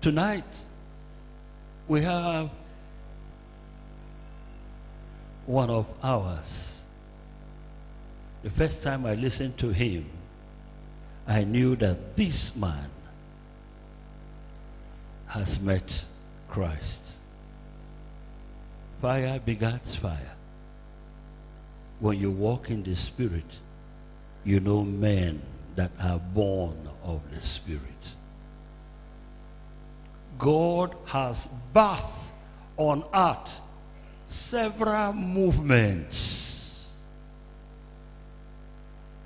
Tonight, we have one of ours. The first time I listened to him, I knew that this man has met Christ. Fire begets fire. When you walk in the Spirit, you know men that are born of the Spirit. God has birthed on earth several movements.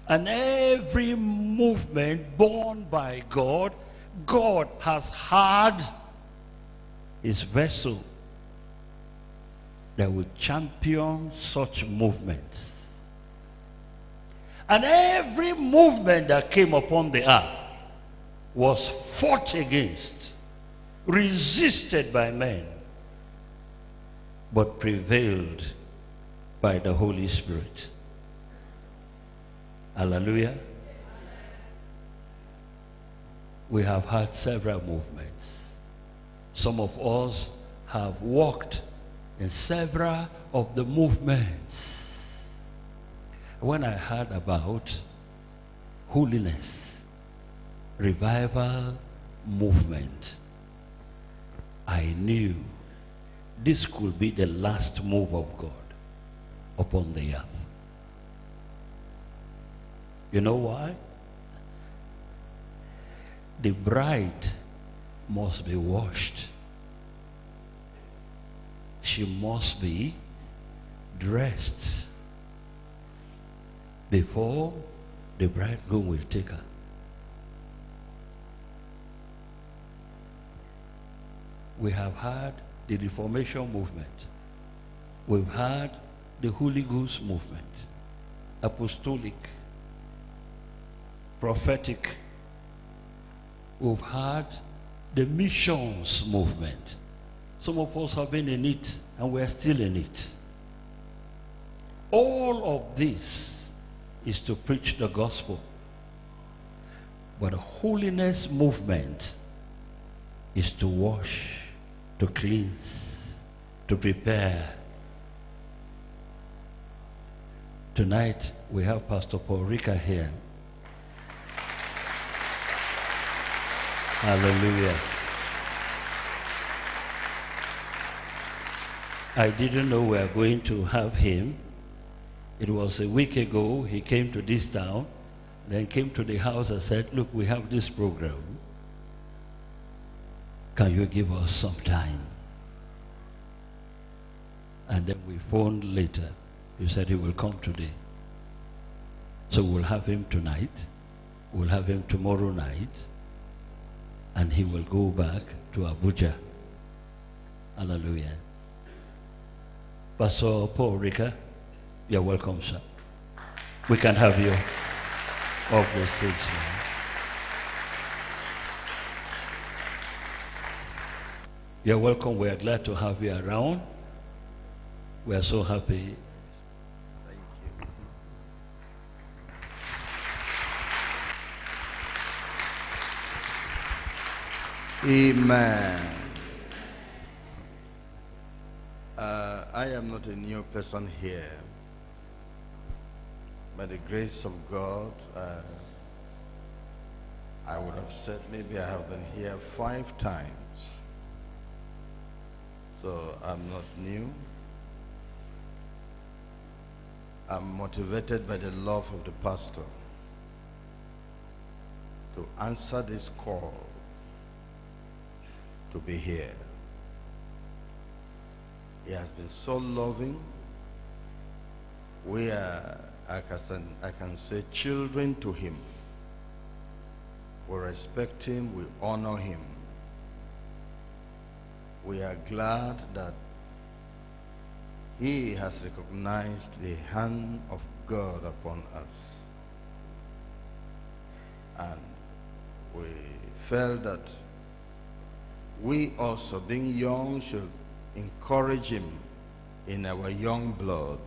And every movement born by God, God has had his vessel that will champion such movements. And every movement that came upon the earth was fought against, resisted by men, but prevailed by the Holy Spirit. Hallelujah. We have had several movements. Some of us have walked in several of the movements. When I heard about holiness, revival movement, I knew this could be the last move of God upon the earth. You know why? The bride must be washed. She must be dressed before the bridegroom will take her. We have had the Reformation movement. We've had the Holy Ghost movement, apostolic, prophetic. We've had the missions movement. Some of us have been in it and we're still in it. All of this is to preach the gospel. But the holiness movement is to wash, to cleanse, to prepare. Tonight we have Pastor Paul Rika here. Hallelujah. I didn't know we were going to have him. It was a week ago he came to this town, then came to the house and said, look, we have this program. Can you give us some time? And then we phoned later. He said he will come today. So we'll have him tonight. We'll have him tomorrow night. And he will go back to Abuja. Hallelujah. Pastor Paul Rika, you're welcome, sir. We can have you off the stage now. You're welcome. We're glad to have you around. We're so happy. thank Amen. Uh, I am not a new person here. By the grace of God, uh, I would have said maybe I have been here five times. So I'm not new. I'm motivated by the love of the pastor to answer this call to be here. He has been so loving. We are, I can, I can say, children to him. We respect him, we honor him. We are glad that he has recognized the hand of God upon us. And we felt that we also, being young, should encourage him in our young blood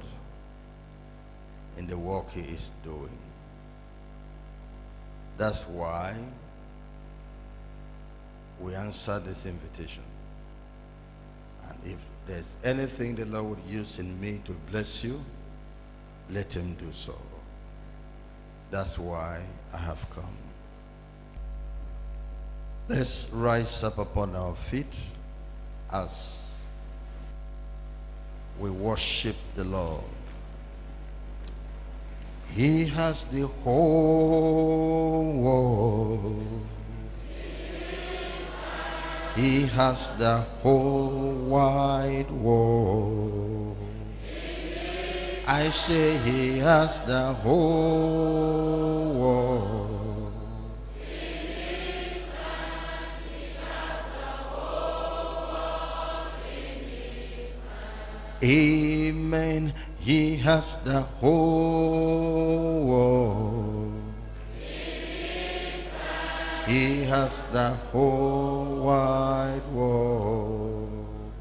in the work he is doing. That's why we answer this invitation. And if there's anything the Lord would use in me to bless you, let him do so. That's why I have come. Let's rise up upon our feet as we worship the Lord. He has the whole world. He has the whole wide world. I say he has the whole world. Amen. He has the whole world. He has the whole wide world.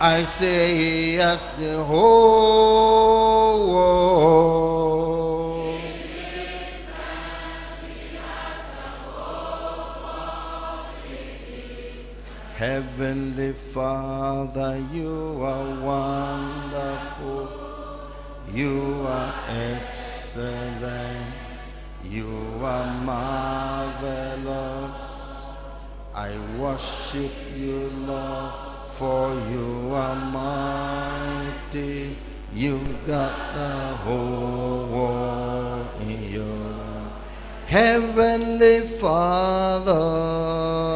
I say he has the whole world. Heavenly Father, you are wonderful. You are excellent. You are marvelous. I worship you, Lord, for you are mighty. You got the whole world in your Heavenly Father.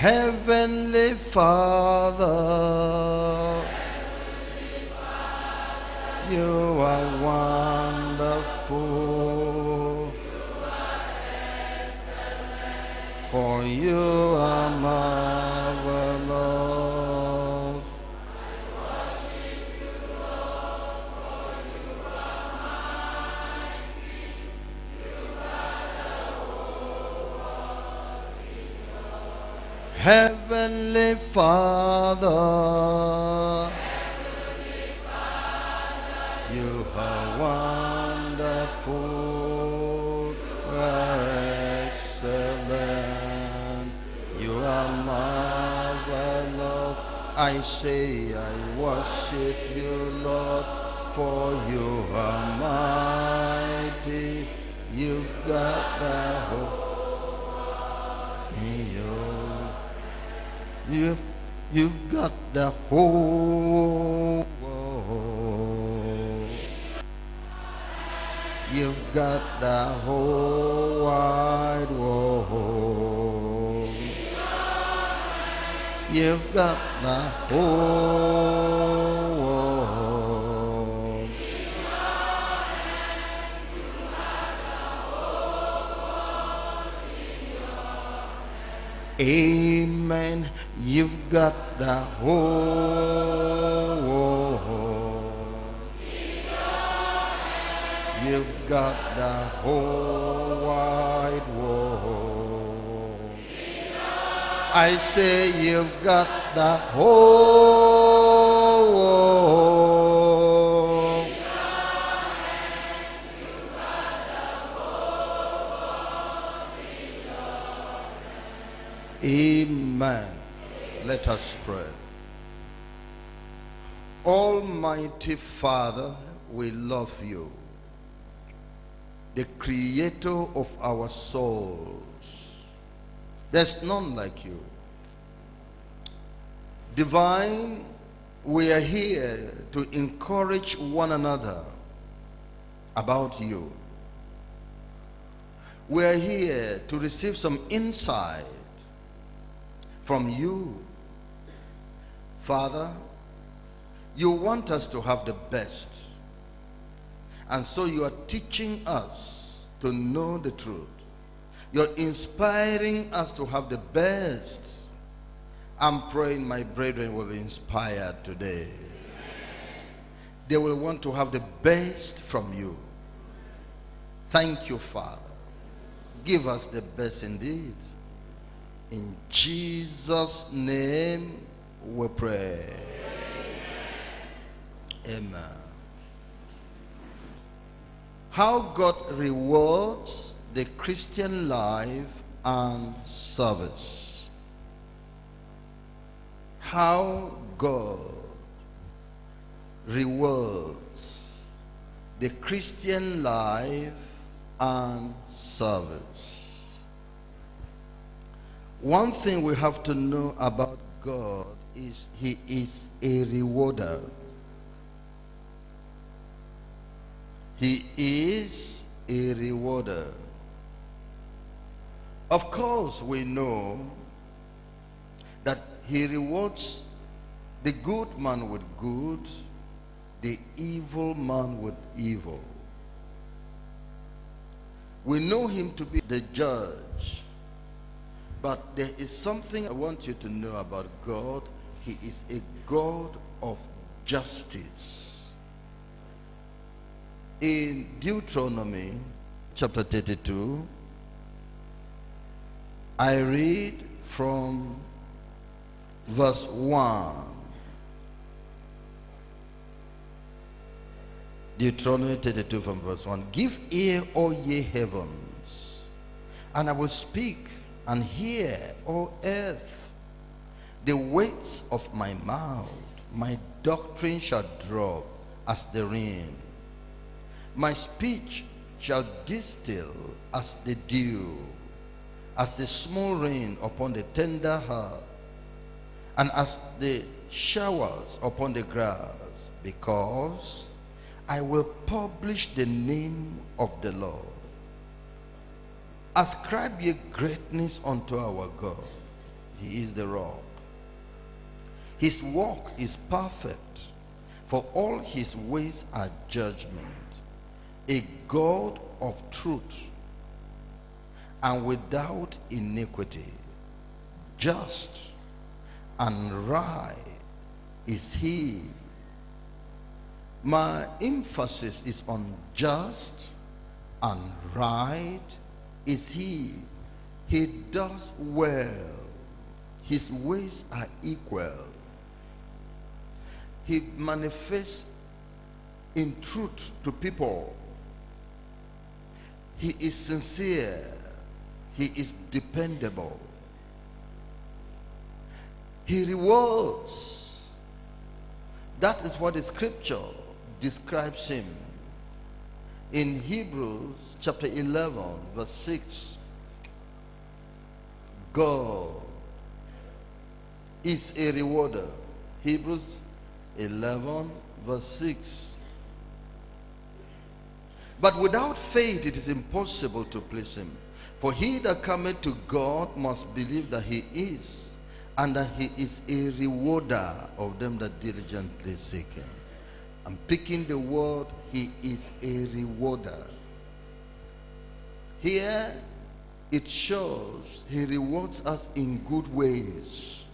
Heavenly Father, you are wonderful. For you. Heavenly Father, you are wonderful, you are excellent, you are marvelous. I say, I worship you, Lord, for you are mighty. You've got the whole You, you've got the whole world. You've got the whole wide world. You've got the whole world. Amen. You've got the whole world. You've got the whole wide world. I say you've got the whole Let us pray. Almighty Father, we love you, the creator of our souls. There's none like you. Divine, we are here to encourage one another about you. We are here to receive some insight from you. Father, you want us to have the best. And so you are teaching us to know the truth. You're inspiring us to have the best. I'm praying my brethren will be inspired today. They will want to have the best from you. Thank you, Father. Give us the best indeed. In Jesus' name we pray. Amen. How God rewards the Christian life and service. How God rewards the Christian life and service. One thing we have to know about God is He is a rewarder. He is a rewarder. Of course, we know that He rewards the good man with good, the evil man with evil. We know Him to be the judge. But there is something I want you to know about God. He is a God of justice. In Deuteronomy chapter 32, I read from verse 1. Deuteronomy 32 from verse 1. Give ear, O ye heavens, and I will speak, and hear, O earth, the weights of my mouth. My doctrine shall drop as the rain. My speech shall distill as the dew, as the small rain upon the tender heart, and as the showers upon the grass, because I will publish the name of the Lord. Ascribe ye greatness unto our God. He is the rock. His walk is perfect, for all his ways are judgment. A God of truth and without iniquity, just and right is he. My emphasis is on just and right is he. He does well. His ways are equal. He manifests in truth to people. He is sincere. He is dependable. He rewards. That is what the scripture describes him. In Hebrews chapter 11, verse 6, God is a rewarder. Hebrews 11, verse 6. But without faith it is impossible to please him. For he that cometh to God must believe that he is, and that he is a rewarder of them that diligently seek him. I'm picking the word, he is a rewarder. Here it shows he rewards us in good ways.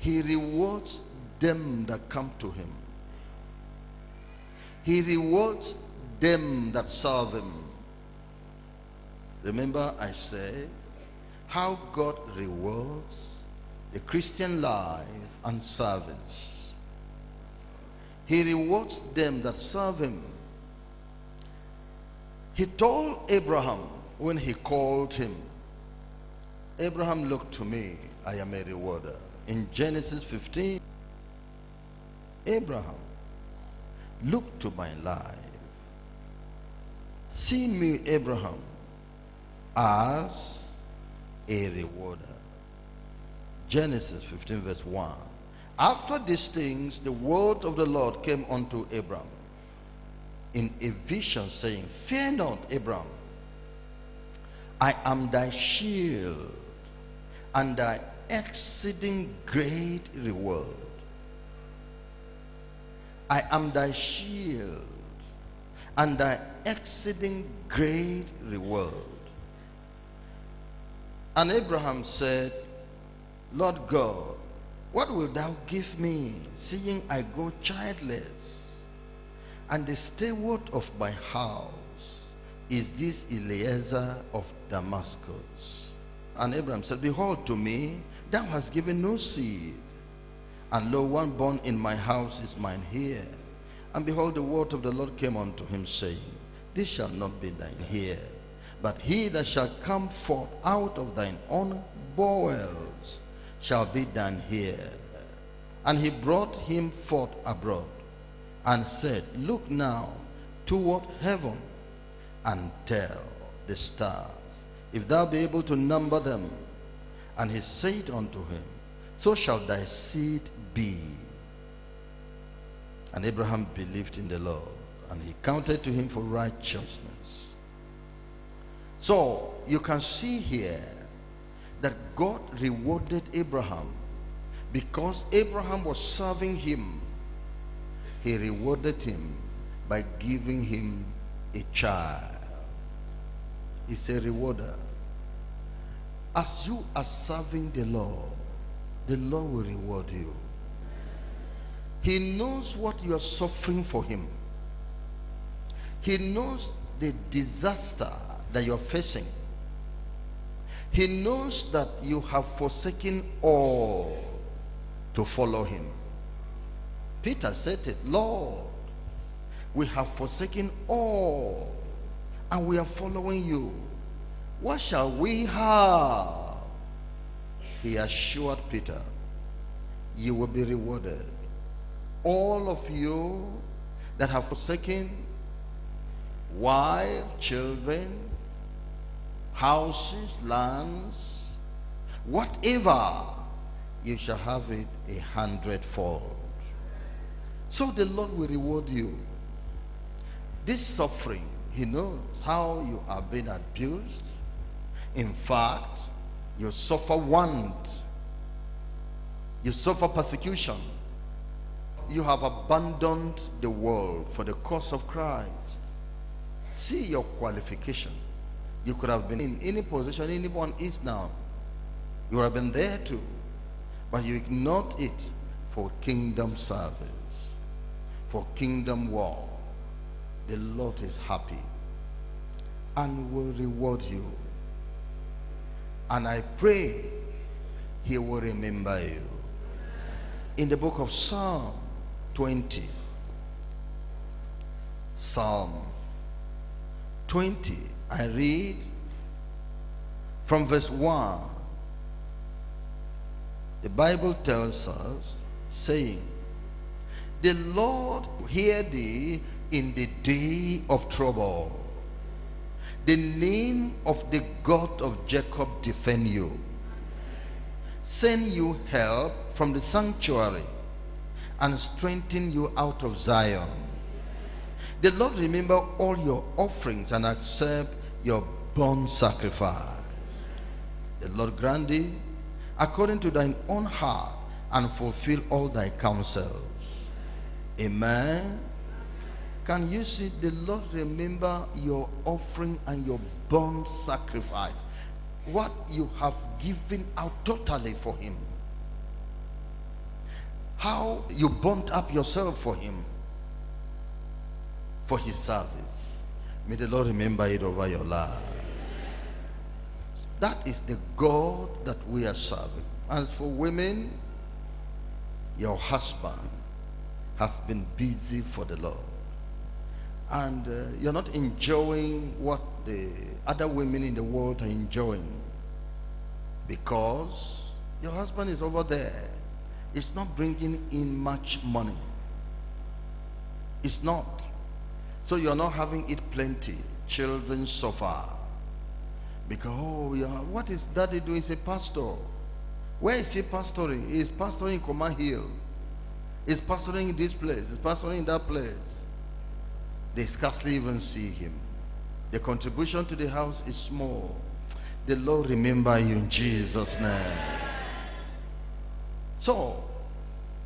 He rewards them that come to him. He rewards them that serve him. Remember, I said how God rewards the Christian life and service. He rewards them that serve him. He told Abraham when he called him, Abraham, look to me, I am a rewarder. In Genesis 15, Abraham, look to my life. See me, Abraham, as a rewarder. Genesis 15, verse 1. After these things, the word of the Lord came unto Abraham in a vision, saying, Fear not, Abraham. I am thy shield and thy exceeding great reward. I am thy shield and thy exceeding great reward. And Abraham said, Lord God, what wilt thou give me, seeing I go childless? And the steward of my house is this Eliezer of Damascus. And Abraham said, Behold, to me thou hast given no seed, and lo, one born in my house is mine here. And behold, the word of the Lord came unto him, saying, This shall not be thine here, but he that shall come forth out of thine own bowels shall be thine here. And he brought him forth abroad, and said, Look now toward heaven, and tell the stars, if thou be able to number them. And he said unto him, So shall thy seed be. And Abraham believed in the Lord, and he counted to him for righteousness. So you can see here that God rewarded Abraham because Abraham was serving him. He rewarded him by giving him a child. He's a rewarder. As you are serving the Lord, the Lord will reward you. He knows what you are suffering for him. He knows the disaster that you are facing. He knows that you have forsaken all to follow him. Peter said it, Lord, we have forsaken all and we are following you. What shall we have? He assured Peter, you will be rewarded. All of you that have forsaken wife, children, houses, lands, whatever, you shall have it a hundredfold. So the Lord will reward you. This suffering, He knows how you are being abused. In fact, you suffer want. You suffer persecution. You have abandoned the world for the cause of Christ. See your qualification. You could have been in any position anyone is now. You would have been there too. But you ignored it for kingdom service, for kingdom war. The Lord is happy and will reward you. And I pray he will remember you. In the book of Psalm 20, Psalm 20, I read from verse 1. The Bible tells us, saying, The Lord hear thee in the day of trouble. The name of the God of Jacob defend you. Send you help from the sanctuary and strengthen you out of Zion. The Lord remember all your offerings and accept your burnt sacrifice. The Lord grant thee according to thine own heart and fulfill all thy counsels. Amen. Can you see the Lord remember your offering and your burnt sacrifice? What you have given out totally for him. How you burnt up yourself for him. For his service. May the Lord remember it over your life. That is the God that we are serving. As for women, your husband has been busy for the Lord. And uh, you're not enjoying what the other women in the world are enjoying. Because your husband is over there. It's not bringing in much money. It's not. So you're not having it plenty. Children suffer. Because, oh, yeah, what is daddy doing? He's a pastor. Where is he pastoring? He's pastoring in Hill. He's pastoring in this place. He's pastoring in that place. They scarcely even see him. The contribution to the house is small. The Lord remember you in Jesus' name. So,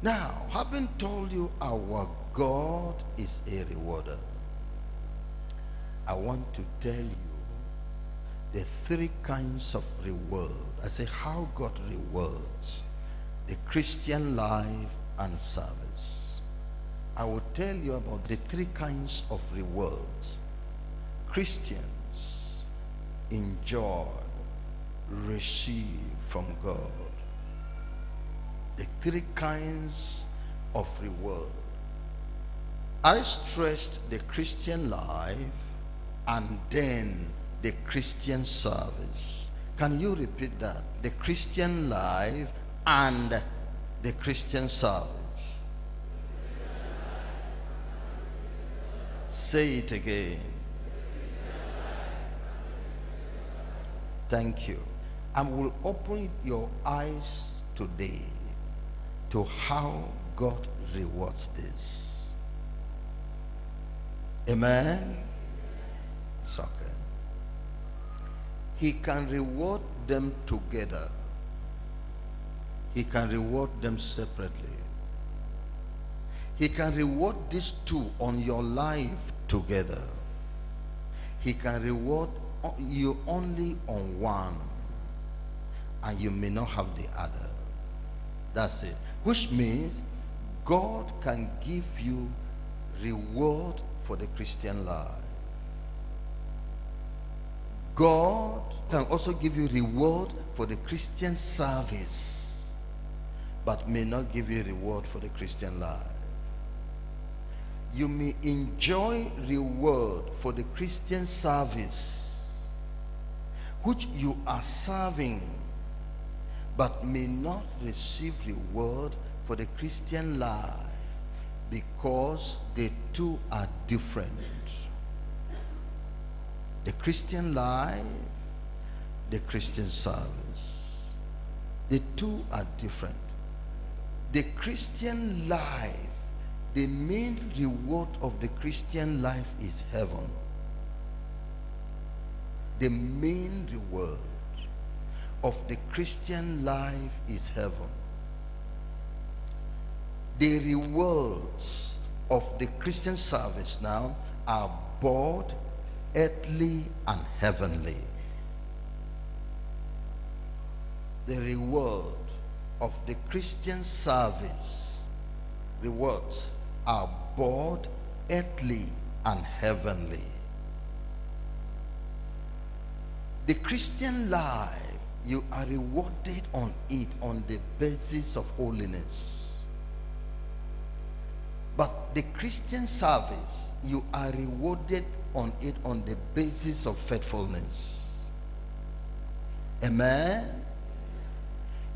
now, having told you our God is a rewarder, I want to tell you the three kinds of reward. I say how God rewards the Christian life and service. I will tell you about the three kinds of rewards Christians enjoy, receive from God. The three kinds of reward. I stressed the Christian life and then the Christian service. Can you repeat that? The Christian life and the Christian service. Say it again. Thank you. I will open your eyes today to how God rewards this. Amen? It's. He can reward them together. He can reward them separately. He can reward these two on your life together. He can reward you only on one and you may not have the other. That's it. Which means God can give you reward for the Christian life. God can also give you reward for the Christian service, but may not give you reward for the Christian life. You may enjoy reward for the Christian service, which you are serving, but may not receive reward for the Christian life because the two are different. The Christian life, the Christian service. The two are different. The Christian life, the main reward of the Christian life is heaven. The main reward of the Christian life is heaven the rewards of the Christian service now are both earthly and heavenly. The reward of the Christian service rewards are both earthly and heavenly. The Christian life, you are rewarded on it on the basis of holiness. But the Christian service, you are rewarded on it on the basis of faithfulness. Amen.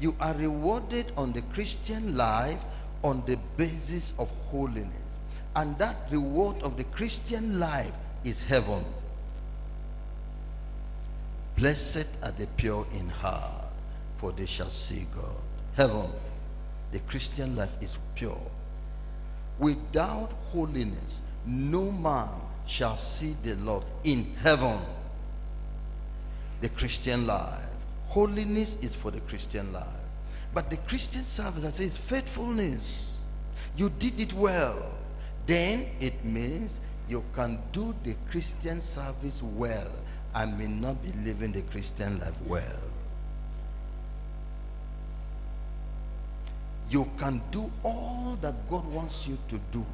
You are rewarded on the Christian life on the basis of holiness. And that reward of the Christian life is heaven. Blessed are the pure in heart, for they shall see God. Heaven, the Christian life is pure. Without holiness, no man shall see the Lord in heaven. The Christian life. Holiness is for the Christian life. But the Christian service, I say, is faithfulness. You did it well. Then it means you can do the Christian service well and may not be living the Christian life well. you can do all that God wants you to do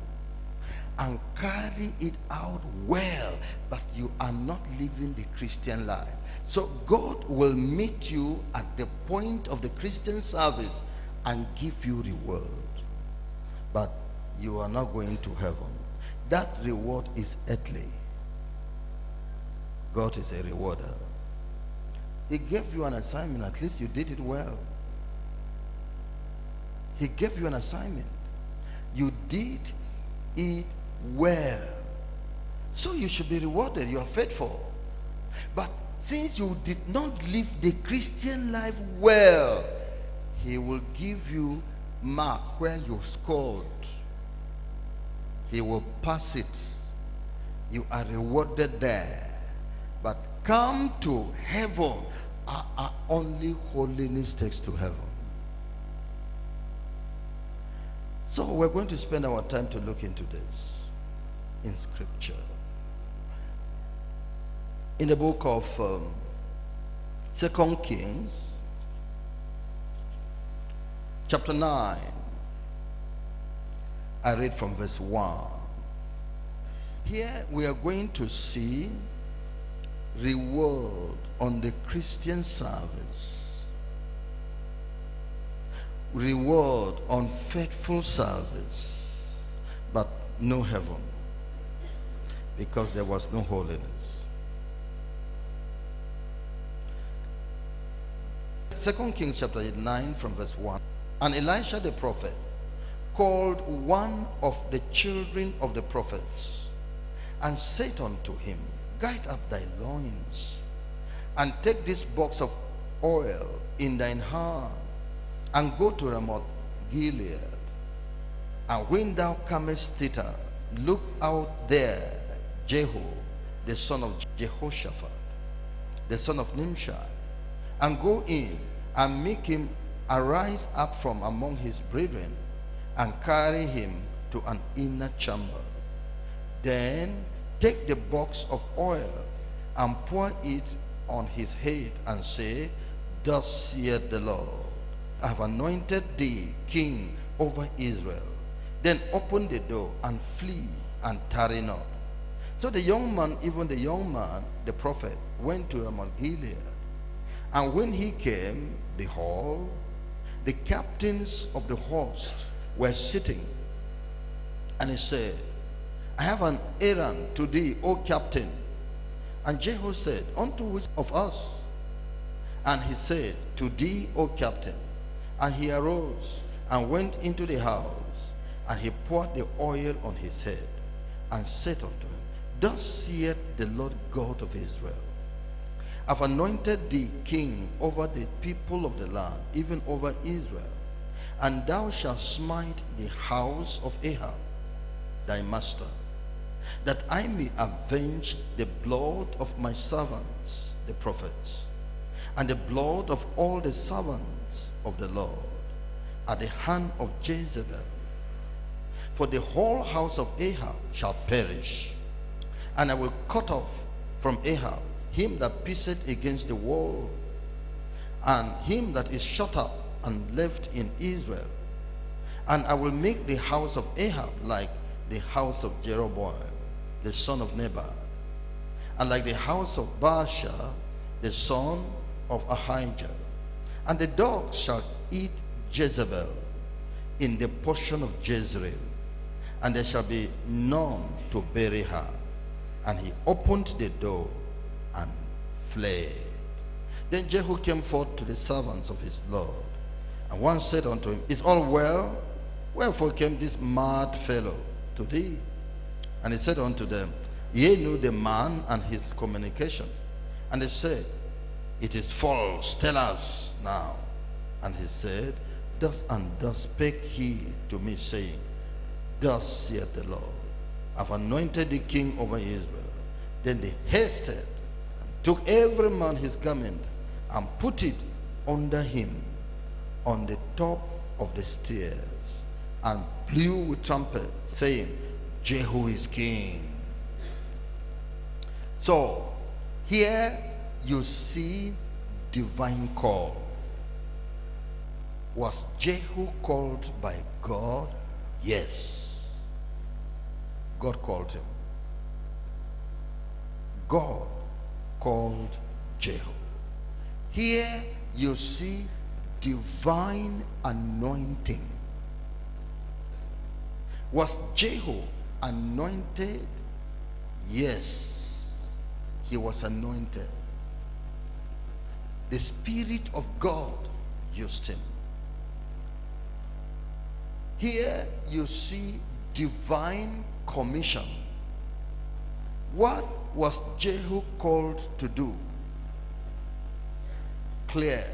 and carry it out well, but you are not living the Christian life. So God will meet you at the point of the Christian service and give you reward. But you are not going to heaven. That reward is earthly. God is a rewarder. He gave you an assignment, at least you did it well. He gave you an assignment. You did it well. So you should be rewarded. You are faithful. But since you did not live the Christian life well, he will give you mark where you scored. He will pass it. You are rewarded there. But come to heaven. Uh, uh, only holiness takes to heaven. So we're going to spend our time to look into this in scripture. In the book of um, Second Kings chapter 9. I read from verse 1. Here we are going to see reward on the Christian service, reward on faithful service, but no heaven because there was no holiness. Second Kings chapter eight 9 from verse 1. And Elisha the prophet called one of the children of the prophets and said unto him, Gird up thy loins and take this box of oil in thine hand and go to Ramoth Gilead. And when thou comest thither, look out there Jehu, the son of Jehoshaphat, the son of Nimshi, and go in and make him arise up from among his brethren and carry him to an inner chamber. Then take the box of oil and pour it on his head and say, Thus saith the Lord, I have anointed thee king over Israel. Then open the door and flee and tarry not. So the young man, even the young man, the prophet, went to Ramoth Gilead. And when he came, behold, the captains of the host were sitting. And he said, I have an errand to thee, O captain. And Jehu said, Unto which of us? And he said, To thee, O captain. And he arose and went into the house, and he poured the oil on his head, and said unto him, Thus saith the Lord God of Israel, I've anointed thee king over the people of the land, even over Israel. And thou shalt smite the house of Ahab, thy master, that I may avenge the blood of my servants, the prophets, and the blood of all the servants of the Lord, at the hand of Jezebel. For the whole house of Ahab shall perish, and I will cut off from Ahab him that pisseth against the wall, and him that is shut up and left in Israel. And I will make the house of Ahab like the house of Jeroboam, the son of Nebat, and like the house of Baasha, the son of Ahijah. And the dogs shall eat Jezebel in the portion of Jezreel, and there shall be none to bury her. And he opened the door and fled. Then Jehu came forth to the servants of his Lord. And one said unto him, Is all well? Wherefore came this mad fellow to thee? And he said unto them, Ye knew the man and his communication. And they said, It is false. Tell us now. And he said, Thus and thus spake he to me, saying, Thus saith the Lord, I've anointed the king over Israel. Then they hasted and took every man his garment and put it under him on the top of the stairs and blew with trumpets, saying, Jehu is king. So here you see divine call. Was Jehu called by God? Yes. God called him. God called Jehu. Here you see divine anointing. Was Jehu anointed? Yes, he was anointed. The Spirit of God used him. Here you see divine commission. What was Jehu called to do? Clear,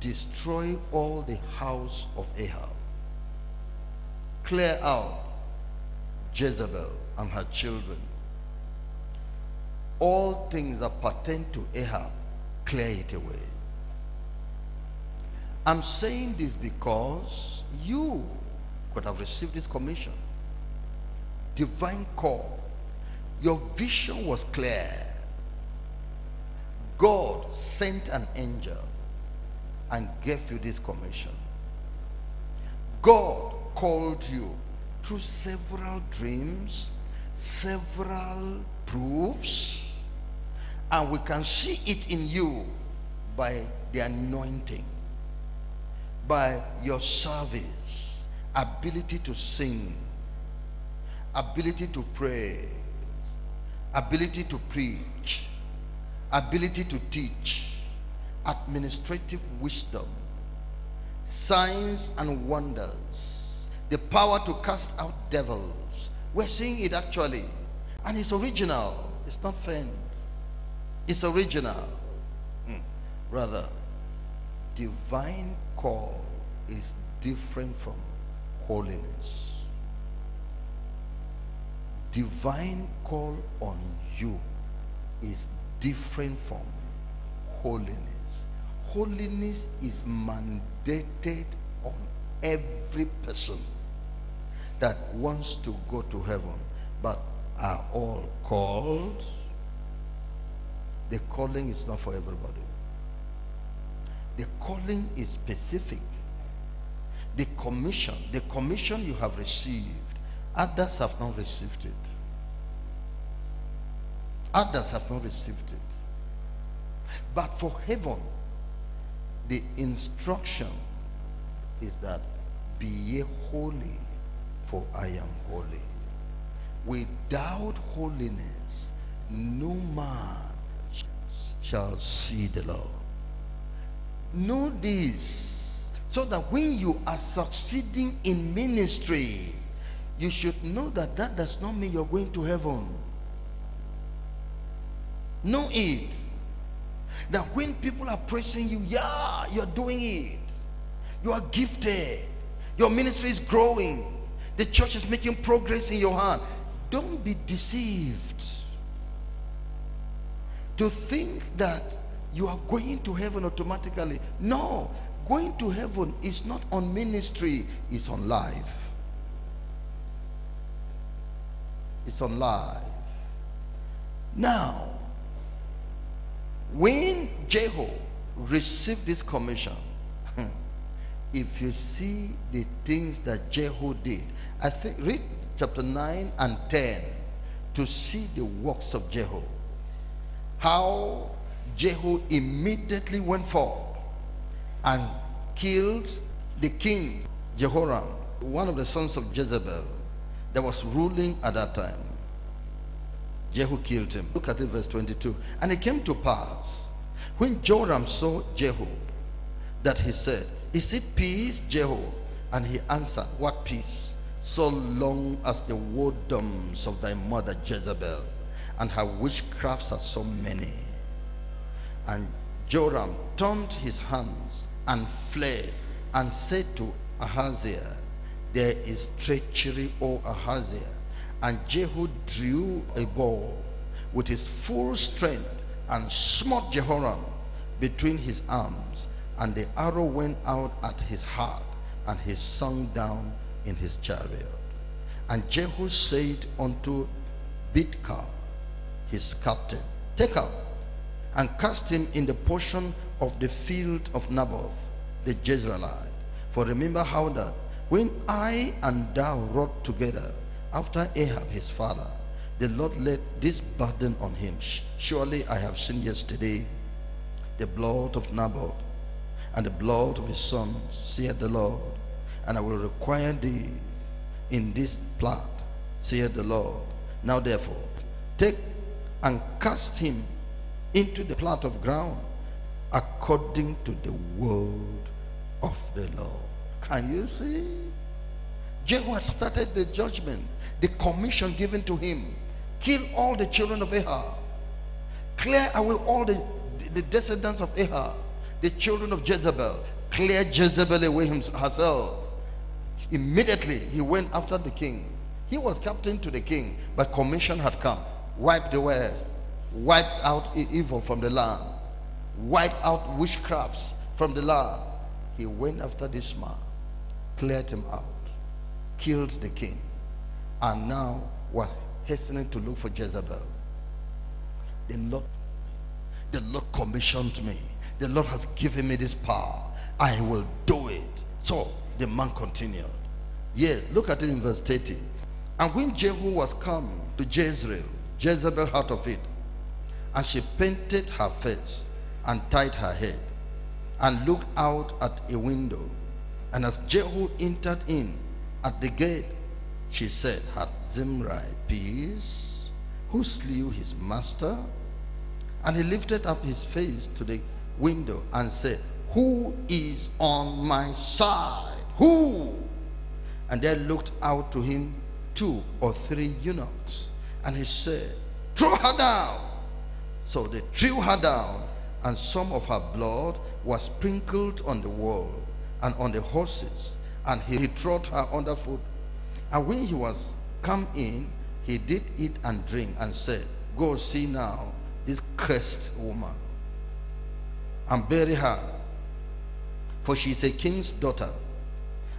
destroy all the house of Ahab, clear out Jezebel and her children. All things that pertain to Ahab, clear it away. I'm saying this because you could have received this commission. Divine call. Your vision was clear. God sent an angel and gave you this commission. God called you through several dreams, several proofs, and we can see it in you by the anointing, by your service, ability to sing, ability to pray, ability to preach, ability to teach, administrative wisdom, signs and wonders, the power to cast out devils. We're seeing it actually. And it's original. It's not feigned. It's original. Mm. Brother, divine call is different from holiness. Divine call on you is different from holiness. Holiness is mandated on every person that wants to go to heaven, but are all called. The calling is not for everybody. The calling is specific. The commission, the commission you have received, others have not received it. Others have not received it. But for heaven, the instruction is that be ye holy, for I am holy. Without holiness, no man shall see the Lord. Know this so that when you are succeeding in ministry, you should know that that does not mean you're going to heaven. Know it. That when people are praising you, yeah, you're doing it. You are gifted. Your ministry is growing. The church is making progress in your hand. Don't be deceived. To think that you are going to heaven automatically. No. Going to heaven is not on ministry, it's on life. It's on life. Now, when Jehu received this commission, if you see the things that Jehu did, I think read chapter 9 and 10 to see the works of Jehu. How Jehu immediately went forth and killed the king Jehoram, one of the sons of Jezebel that was ruling at that time. Jehu killed him. Look at it, verse 22. And it came to pass when Joram saw Jehu that he said, Is it peace, Jehu? And he answered, What peace? So long as the whoredoms of thy mother Jezebel and her witchcrafts are so many. And Joram turned his hands and fled and said to Ahaziah, There is treachery, O Ahaziah. And Jehu drew a bow with his full strength and smote Jehoram between his arms. And the arrow went out at his heart, and he sunk down in his chariot. And Jehu said unto Bidkar, his captain, Take out and cast him in the portion of the field of Naboth, the Jezreelite. For remember how that when I and thou rode together after Ahab his father, the Lord laid this burden on him. Surely I have seen yesterday the blood of Naboth and the blood of his sons, saith the Lord, and I will require thee in this plot, saith the Lord. Now therefore, take and cast him into the plot of ground according to the word of the Lord. Can you see? Jehu had started the judgment, the commission given to him. Kill all the children of Ahab. Clear away all the, the descendants of Ahab, the children of Jezebel. Clear Jezebel away herself. Immediately he went after the king. He was captain to the king, but commission had come. Wipe the west, wipe out evil from the land, wipe out witchcrafts from the land. He went after this man, cleared him out, killed the king, and now was hastening to look for Jezebel. The Lord, The Lord commissioned me. The Lord has given me this power. I will do it. So the man continued. Yes, look at it in verse 30. And when Jehu was come to Jezreel, Jezebel heard of it, and she painted her face and tied her head and looked out at a window. And as Jehu entered in at the gate, she said, Hath Zimri peace? Who slew his master? And he lifted up his face to the window and said, Who is on my side? Who? And there looked out to him two or three eunuchs. And he said, Throw her down. So they threw her down, and some of her blood was sprinkled on the wall and on the horses. And he trod her underfoot. And when he was come in, he did eat and drink and said, Go see now this cursed woman and bury her, for she is a king's daughter.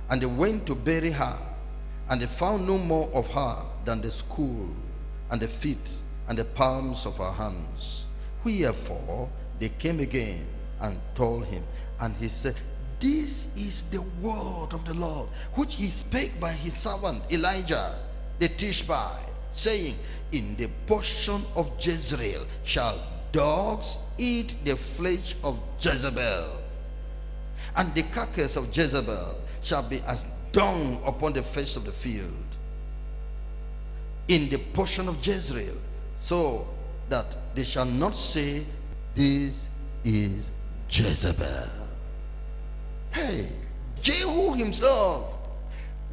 And they went to bury her, and they found no more of her than the skull and the feet and the palms of her hands. Wherefore they came again and told him, and he said, This is the word of the Lord, which he spake by his servant Elijah the Tishbite, saying, In the portion of Jezreel shall dogs eat the flesh of Jezebel, and the carcass of Jezebel shall be as dung upon the face of the field. In the portion of Jezreel, so that they shall not say, This is Jezebel. Hey, Jehu himself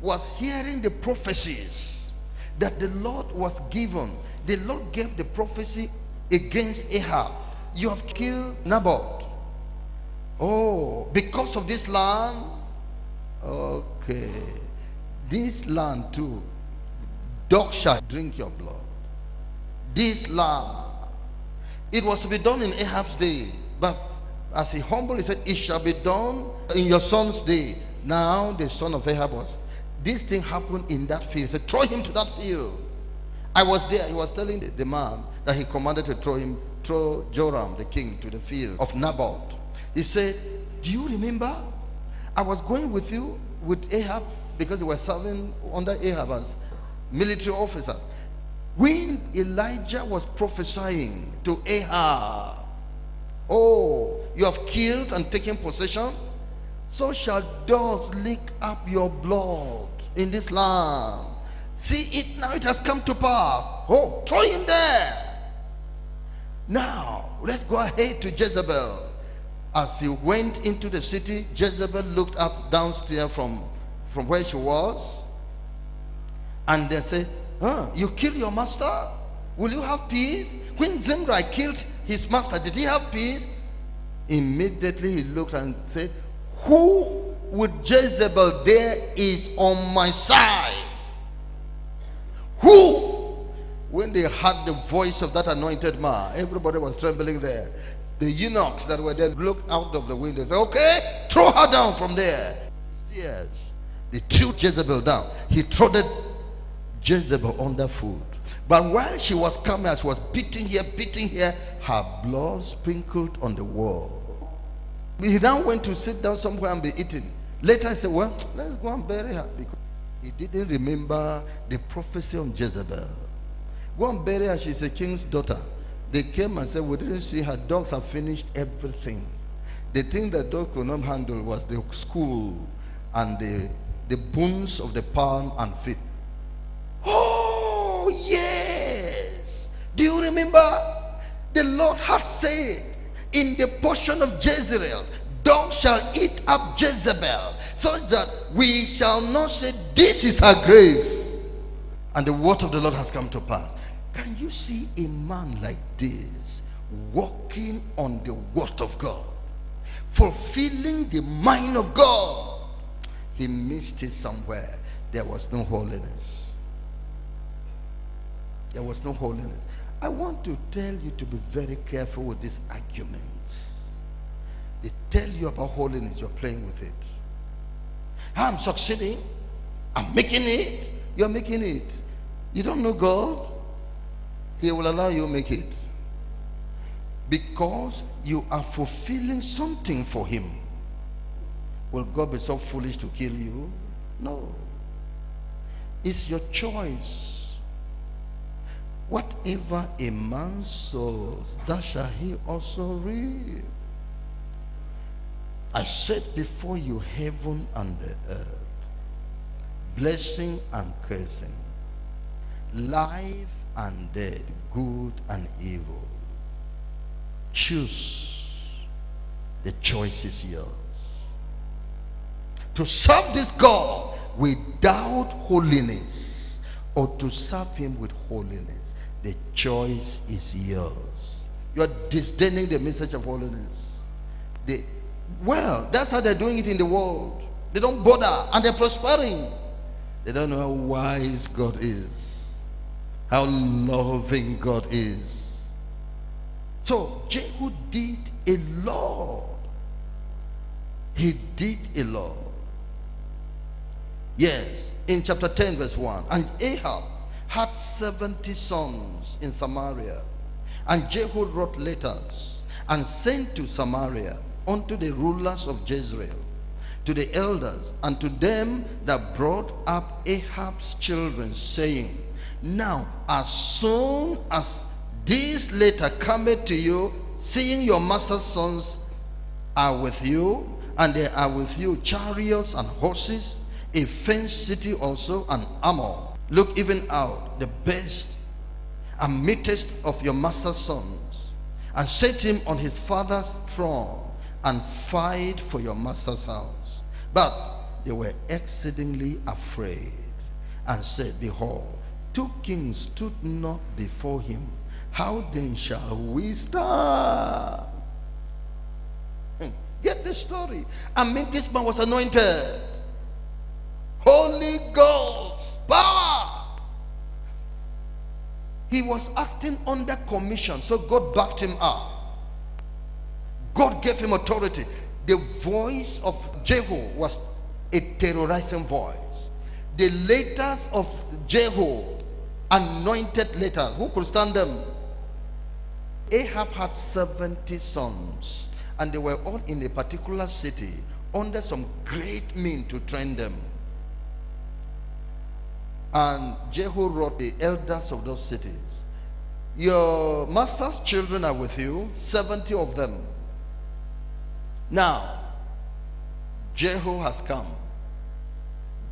was hearing the prophecies that the Lord was given. The Lord gave the prophecy against Ahab. You have killed Naboth. Oh, because of this land? Okay. This land too. Dogs shall drink your blood. This land. It was to be done in Ahab's day. But as he humbled, he said, It shall be done in your son's day. Now the son of Ahab was. This thing happened in that field. He said, Throw him to that field. I was there. He was telling the, the man that he commanded to throw him, throw Joram, the king, to the field of Naboth. He said, Do you remember? I was going with you with Ahab because they were serving under Ahab as military officers. When Elijah was prophesying to Ahab, Oh, you have killed and taken possession? So shall dogs lick up your blood in this land. See it now, it has come to pass. Oh, throw him there. Now, let's go ahead to Jezebel. As he went into the city, Jezebel looked up downstairs from, from where she was. And they said, huh, You killed your master? Will you have peace? When Zimri killed his master, did he have peace? Immediately he looked and said, Who with Jezebel there is on my side? Who? When they heard the voice of that anointed man, everybody was trembling there. The eunuchs that were there looked out of the window and said, Okay, throw her down from there. Yes. They threw Jezebel down. He trotted Jezebel underfoot. But while she was coming, as she was beating here, beating here, her blood sprinkled on the wall. He now went to sit down somewhere and be eating. Later he said, Well, let's go and bury her. Because he didn't remember the prophecy on Jezebel. Go and bury her. She's a king's daughter. They came and said, We didn't see her. Dogs have finished everything. The thing that dog could not handle was the skull and the, the bones of the palm and feet. Oh, yes. Do you remember? The Lord had said in the portion of Jezreel, dogs shall eat up Jezebel, so that we shall not say, This is her grave. And the word of the Lord has come to pass. Can you see a man like this walking on the word of God, fulfilling the mind of God? He missed it somewhere. There was no holiness. There was no holiness. I want to tell you to be very careful with these arguments. They tell you about holiness, you're playing with it. I'm succeeding, I'm making it, you're making it. You don't know God, He will allow you make it. because you are fulfilling something for him. Will God be so foolish to kill you? No. It's your choice. Whatever a man sows, that shall he also reap. I set before you heaven and the earth, blessing and cursing, life and death, good and evil. Choose. The choice is yours. To serve this God without holiness or to serve him with holiness, the choice is yours. You are disdaining the message of holiness. The, well, that's how they're doing it in the world. They don't bother and they're prospering. They don't know how wise God is, how loving God is. So Jehu did a lot. He did a lot. Yes, in chapter 10, verse 1. And Ahab had 70 sons in Samaria. And Jehu wrote letters and sent to Samaria unto the rulers of Jezreel, to the elders, and to them that brought up Ahab's children, saying, Now, as soon as this letter cometh to you, seeing your master's sons are with you, and there are with you chariots and horses, a fenced city also, and armor. Look even out the best and meetest of your master's sons, and set him on his father's throne, and fight for your master's house. But they were exceedingly afraid and said, Behold, two kings stood not before him. How then shall we stand? Hmm, Get the story. I mean, this man was anointed. Holy Ghost, power. He was acting under commission, so God backed him up. God gave him authority. The voice of Jehu was a terrorizing voice. The letters of Jehu, anointed later. who could stand them? Ahab had 70 sons, and they were all in a particular city under some great men to train them. And Jehu wrote the elders of those cities. Your master's children are with you, 70 of them. Now, Jehu has come.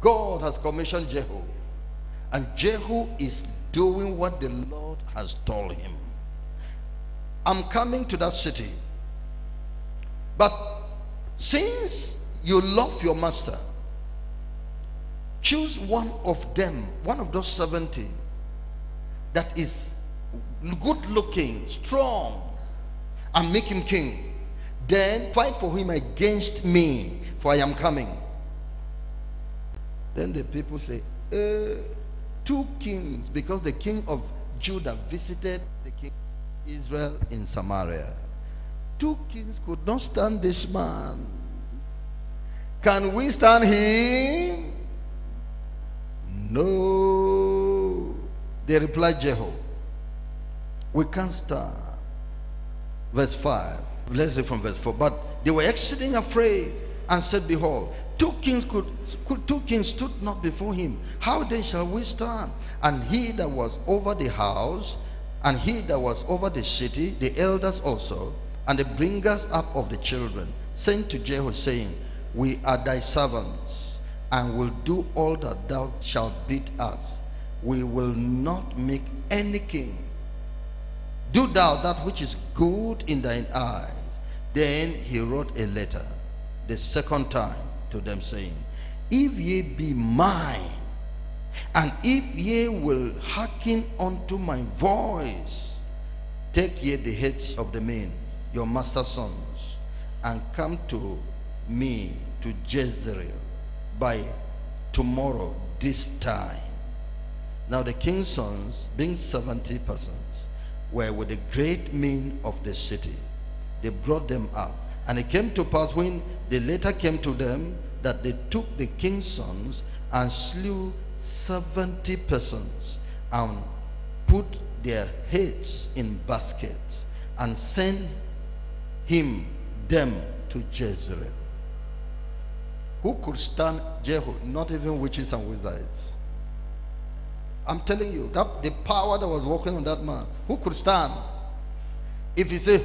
God has commissioned Jehu. And Jehu is doing what the Lord has told him. I'm coming to that city. But since you love your master, choose one of them, one of those 70 that is good looking, strong, and make him king. Then fight for him against me, for I am coming. Then the people say, uh, two kings, because the king of Judah visited the king of Israel in Samaria. Two kings could not stand this man. Can we stand him? No. They replied, Jehu, we can't stand. Verse 5. Let's read from verse 4. But they were exceeding afraid and said, Behold, two kings could, could two kings stood not before him. How then shall we stand? And he that was over the house, and he that was over the city, the elders also, and the bringers up of the children, sent to Jehu, saying, We are thy servants, and will do all that thou shalt bid us. We will not make any king do thou that which is good in thine eyes. Then he wrote a letter the second time to them, saying, If ye be mine, and if ye will hearken unto my voice, take ye the heads of the men, your master's sons, and come to me to Jezreel by tomorrow this time. Now the king's sons, being 70 persons, were with the great men of the city. They brought them up. And it came to pass when the letter came to them that they took the king's sons and slew 70 persons and put their heads in baskets and sent him them to Jezreel. Who could stand Jehu? Not even witches and wizards. I'm telling you, that the power that was working on that man, who could stand? If he say,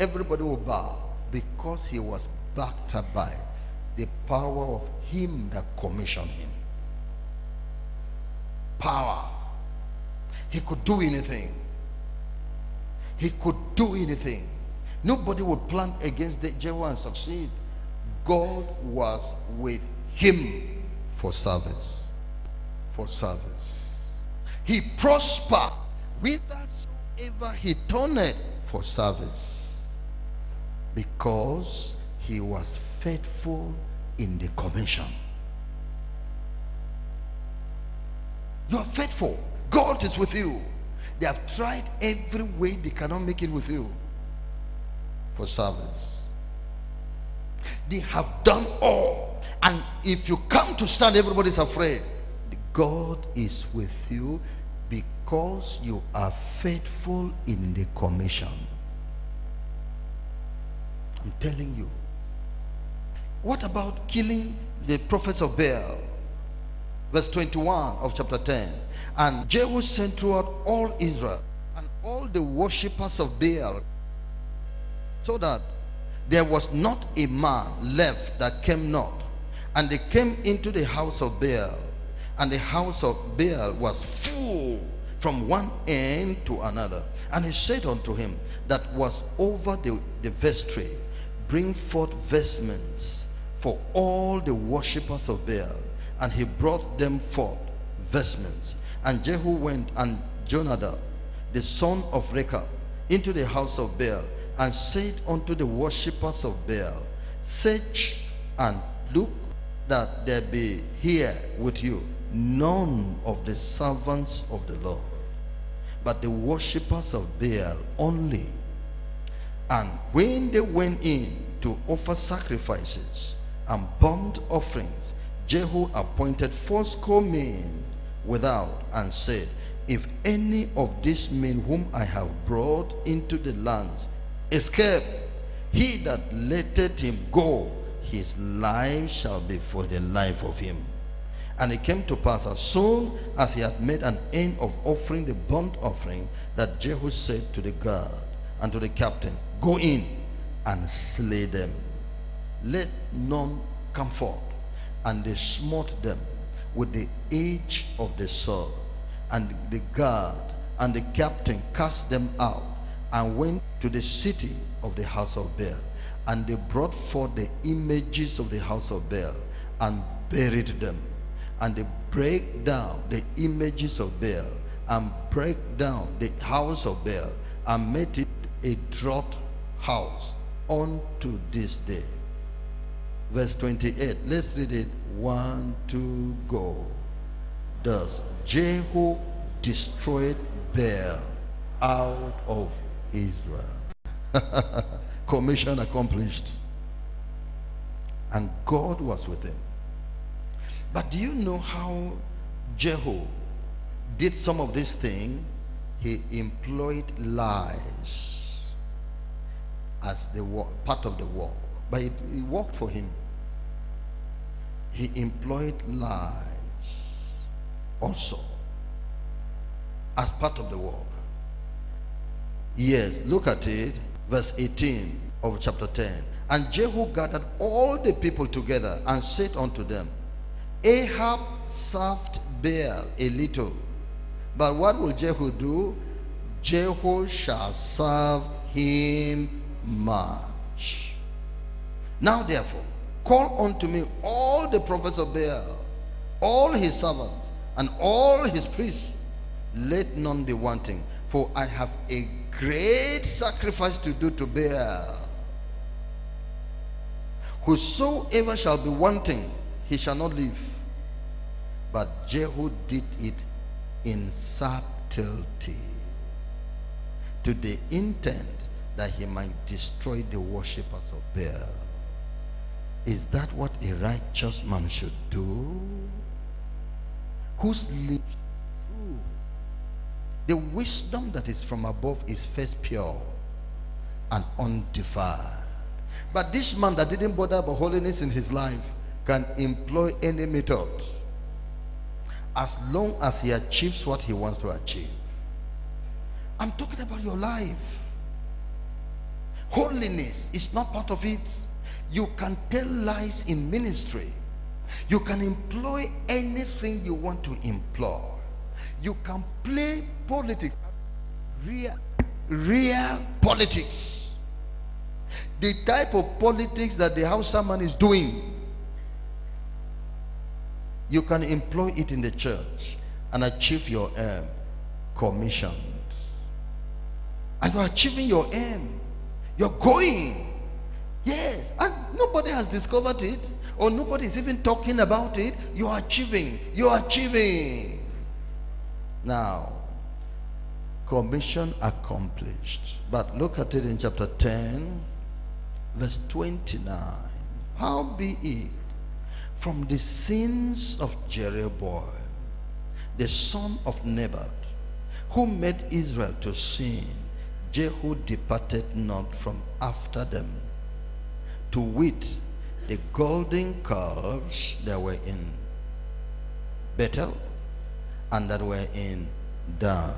everybody will bow because he was backed up by the power of him that commissioned him. Power. He could do anything. He could do anything. Nobody would plan against the Jehu and succeed. God was with him for service. For service. He prospered whithersoever he turned for service. Because he was faithful in the commission. You are faithful. God is with you. They have tried every way they cannot make it with you for service. They have done all. And if you come to stand, everybody's afraid. God is with you because you are faithful in the commission. I'm telling you. What about killing the prophets of Baal? Verse 21 of chapter 10. And Jehu sent throughout all Israel and all the worshippers of Baal so that there was not a man left that came not. And they came into the house of Baal, and the house of Baal was full from one end to another. And he said unto him that was over the, the vestry, Bring forth vestments for all the worshippers of Baal. And he brought them forth vestments. And Jehu went and Jonadab, the son of Rechab, into the house of Baal and said unto the worshippers of Baal, Search and look that there be here with you none of the servants of the Lord, but the worshippers of Baal only. And when they went in to offer sacrifices and burnt offerings, Jehu appointed fourscore men without and said, If any of these men whom I have brought into the lands escape, he that letteth him go, his life shall be for the life of him. And it came to pass as soon as he had made an end of offering the burnt offering, that Jehu said to the guard and to the captain, Go in and slay them. Let none come forth. And they smote them with the edge of the sword. And the guard and the captain cast them out and went to the city of the house of Baal. And they brought forth the images of the house of Baal and buried them. And they break down the images of Baal and break down the house of Baal and made it a draught house unto this day. Verse 28. Let's read it. One, two, go. Thus Jehu destroyed Baal out of Israel. Commission accomplished. And God was with him. But do you know how Jehu did some of this thing? He employed lies as the part of the work. But it, it worked for him. He employed lies also as part of the work. Yes, look at it, verse 18 of chapter 10. And Jehu gathered all the people together and said unto them, Ahab served Baal a little. But what will Jehu do? Jehu shall serve him much. Now therefore, call unto me all the prophets of Baal, all his servants, and all his priests. Let none be wanting, for I have a great sacrifice to do to Baal. Whosoever shall be wanting, he shall not live. But Jehu did it in subtlety to the intent that he might destroy the worshippers of Baal. Is that what a righteous man should do? Whose lips true? The wisdom that is from above is first pure, and undefiled. But this man that didn't bother about holiness in his life can employ any method as long as he achieves what he wants to achieve. I'm talking about your life. Holiness is not part of it. You can tell lies in ministry. You can employ anything you want to employ. You can play politics, real, real politics. The type of politics that the Hausa man is doing, you can employ it in the church and achieve your um, aim. Commissioned. And you're achieving your aim. You're going. Yes. And nobody has discovered it or nobody is even talking about it. You're achieving. You're achieving. Now, commission accomplished. But look at it in chapter 10, verse 29. How be it from the sins of Jeroboam, the son of Nebat, who made Israel to sin, Jehu departed not from after them, to wit, the golden calves that were in Bethel and that were in Dan.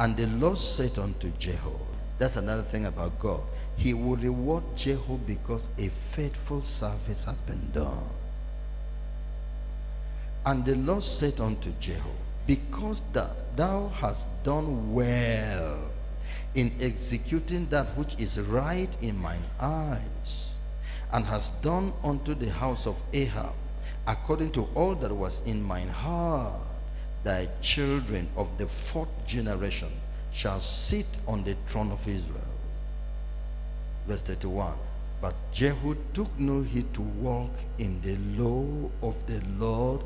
And the Lord said unto Jehu, that's another thing about God. He will reward Jehu because a faithful service has been done. And the Lord said unto Jehu, because that thou hast done well in executing that which is right in mine eyes, and has done unto the house of Ahab according to all that was in mine heart, thy children of the fourth generation shall sit on the throne of Israel. Verse 31. But Jehu took no heed to walk in the law of the Lord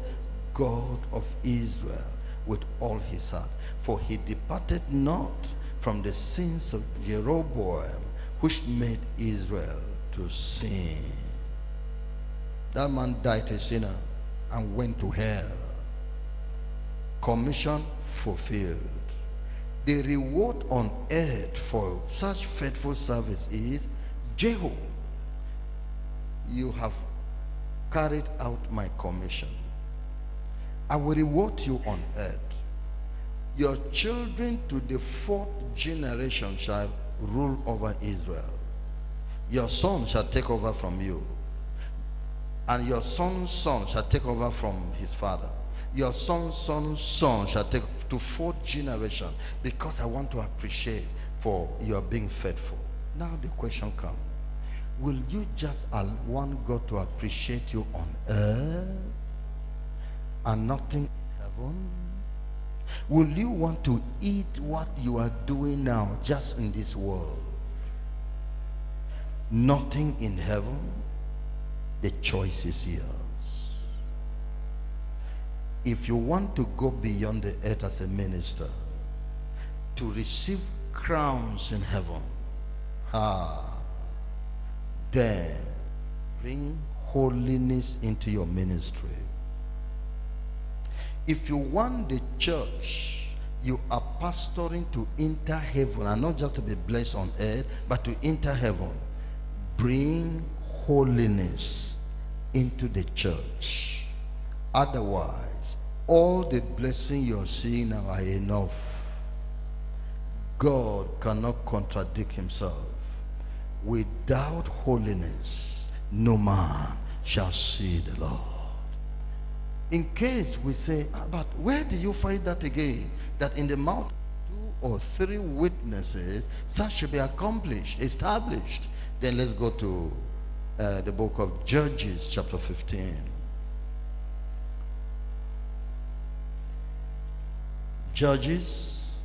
God of Israel with all his heart. For he departed not from the sins of Jeroboam, which made Israel to sin. That man died a sinner and went to hell. Commission fulfilled. The reward on earth for such faithful service is Jehu. You have carried out my commission. I will reward you on earth. Your children to the fourth generation shall rule over Israel. Your son shall take over from you. And your son's son shall take over from his father. Your son's son's son shall take to fourth generation because I want to appreciate for your being faithful. Now the question comes. Will you just want God to appreciate you on earth? and nothing in heaven? Will you want to eat what you are doing now just in this world? Nothing in heaven? The choice is yours. If you want to go beyond the earth as a minister, to receive crowns in heaven, ah, then bring holiness into your ministry if you want the church you are pastoring to enter heaven. And not just to be blessed on earth but to enter heaven. Bring holiness into the church. Otherwise all the blessing you're seeing now are enough. God cannot contradict himself. Without holiness no man shall see the lord in case we say, ah, but where do you find that again? That in the mouth two or three witnesses, such should be accomplished, established. Then let's go to uh, the book of Judges, chapter 15. Judges,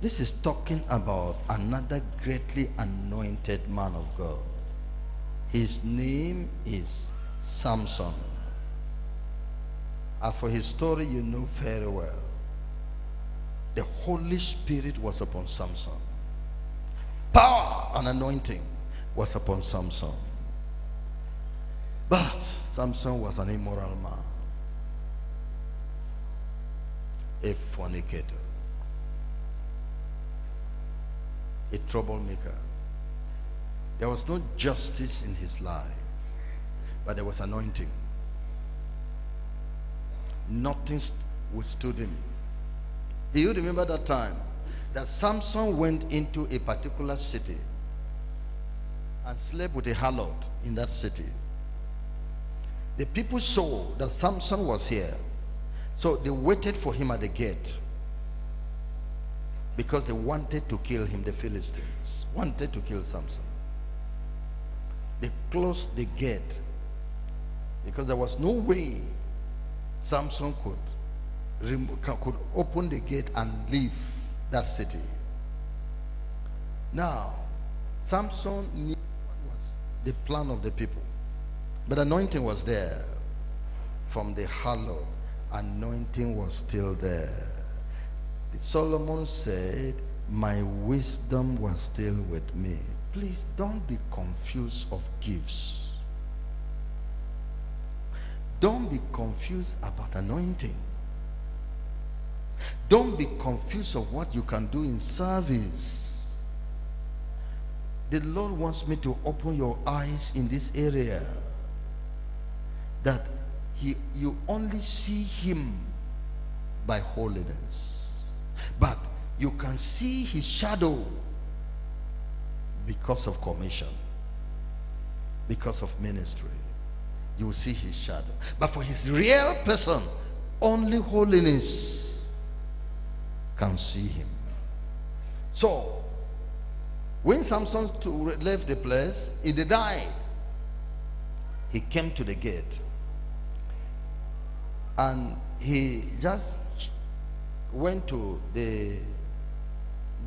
this is talking about another greatly anointed man of God. His name is Samson. As for his story, you know very well. The Holy Spirit was upon Samson. Power and anointing was upon Samson. But Samson was an immoral man. A fornicator. A troublemaker. There was no justice in his life, but there was anointing. Nothing withstood him. Do you remember that time that Samson went into a particular city and slept with a harlot in that city? The people saw that Samson was here, so they waited for him at the gate because they wanted to kill him, the Philistines wanted to kill Samson. They closed the gate because there was no way Samson could, could open the gate and leave that city. Now, Samson knew what was the plan of the people. But anointing was there from the harlot. Anointing was still there. Solomon said, My wisdom was still with me. Please don't be confused of gifts. Don't be confused about anointing. Don't be confused of what you can do in service. The Lord wants me to open your eyes in this area that he, you only see him by holiness. But you can see his shadow because of commission, because of ministry. You will see his shadow. But for his real person, only holiness can see him. So, when Samson left the place, he died. He came to the gate and he just went to the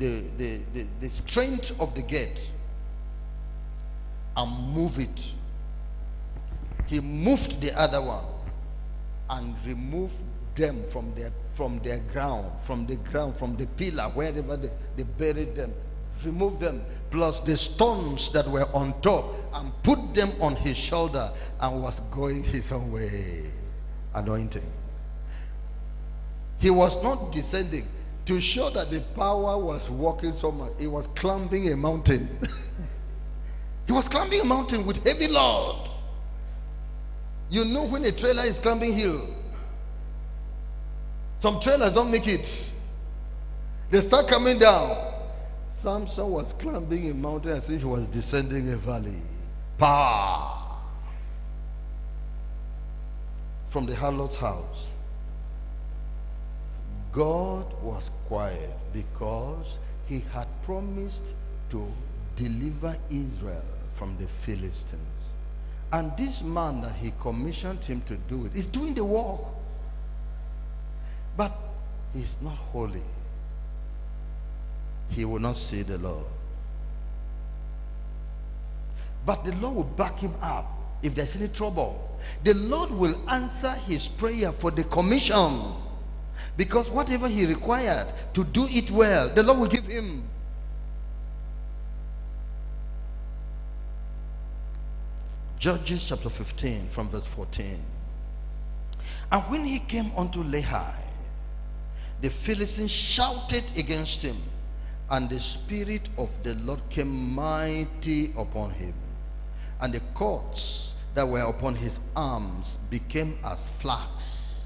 the, the, the, the strength of the gate and move it. He moved the other one and removed them from their from their ground, from the ground, from the pillar, wherever they, they buried them. Removed them, plus the stones that were on top, and put them on his shoulder and was going his own way. Anointing. He was not descending to show that the power was working so much. He was climbing a mountain. he was climbing a mountain with heavy load. You know when a trailer is climbing hill. Some trailers don't make it. They start coming down. Samson was climbing a mountain as if he was descending a valley. Power. From the harlot's house. God was quiet because he had promised to deliver Israel from the Philistines. And this man that he commissioned him to do it is doing the work. But he's not holy. He will not see the Lord. But the Lord will back him up if there's any trouble. The Lord will answer his prayer for the commission. Because whatever he required to do it well, the Lord will give him. Judges chapter 15 from verse 14. And when he came unto Lehi, the Philistines shouted against him, and the Spirit of the Lord came mighty upon him. And the cords that were upon his arms became as flax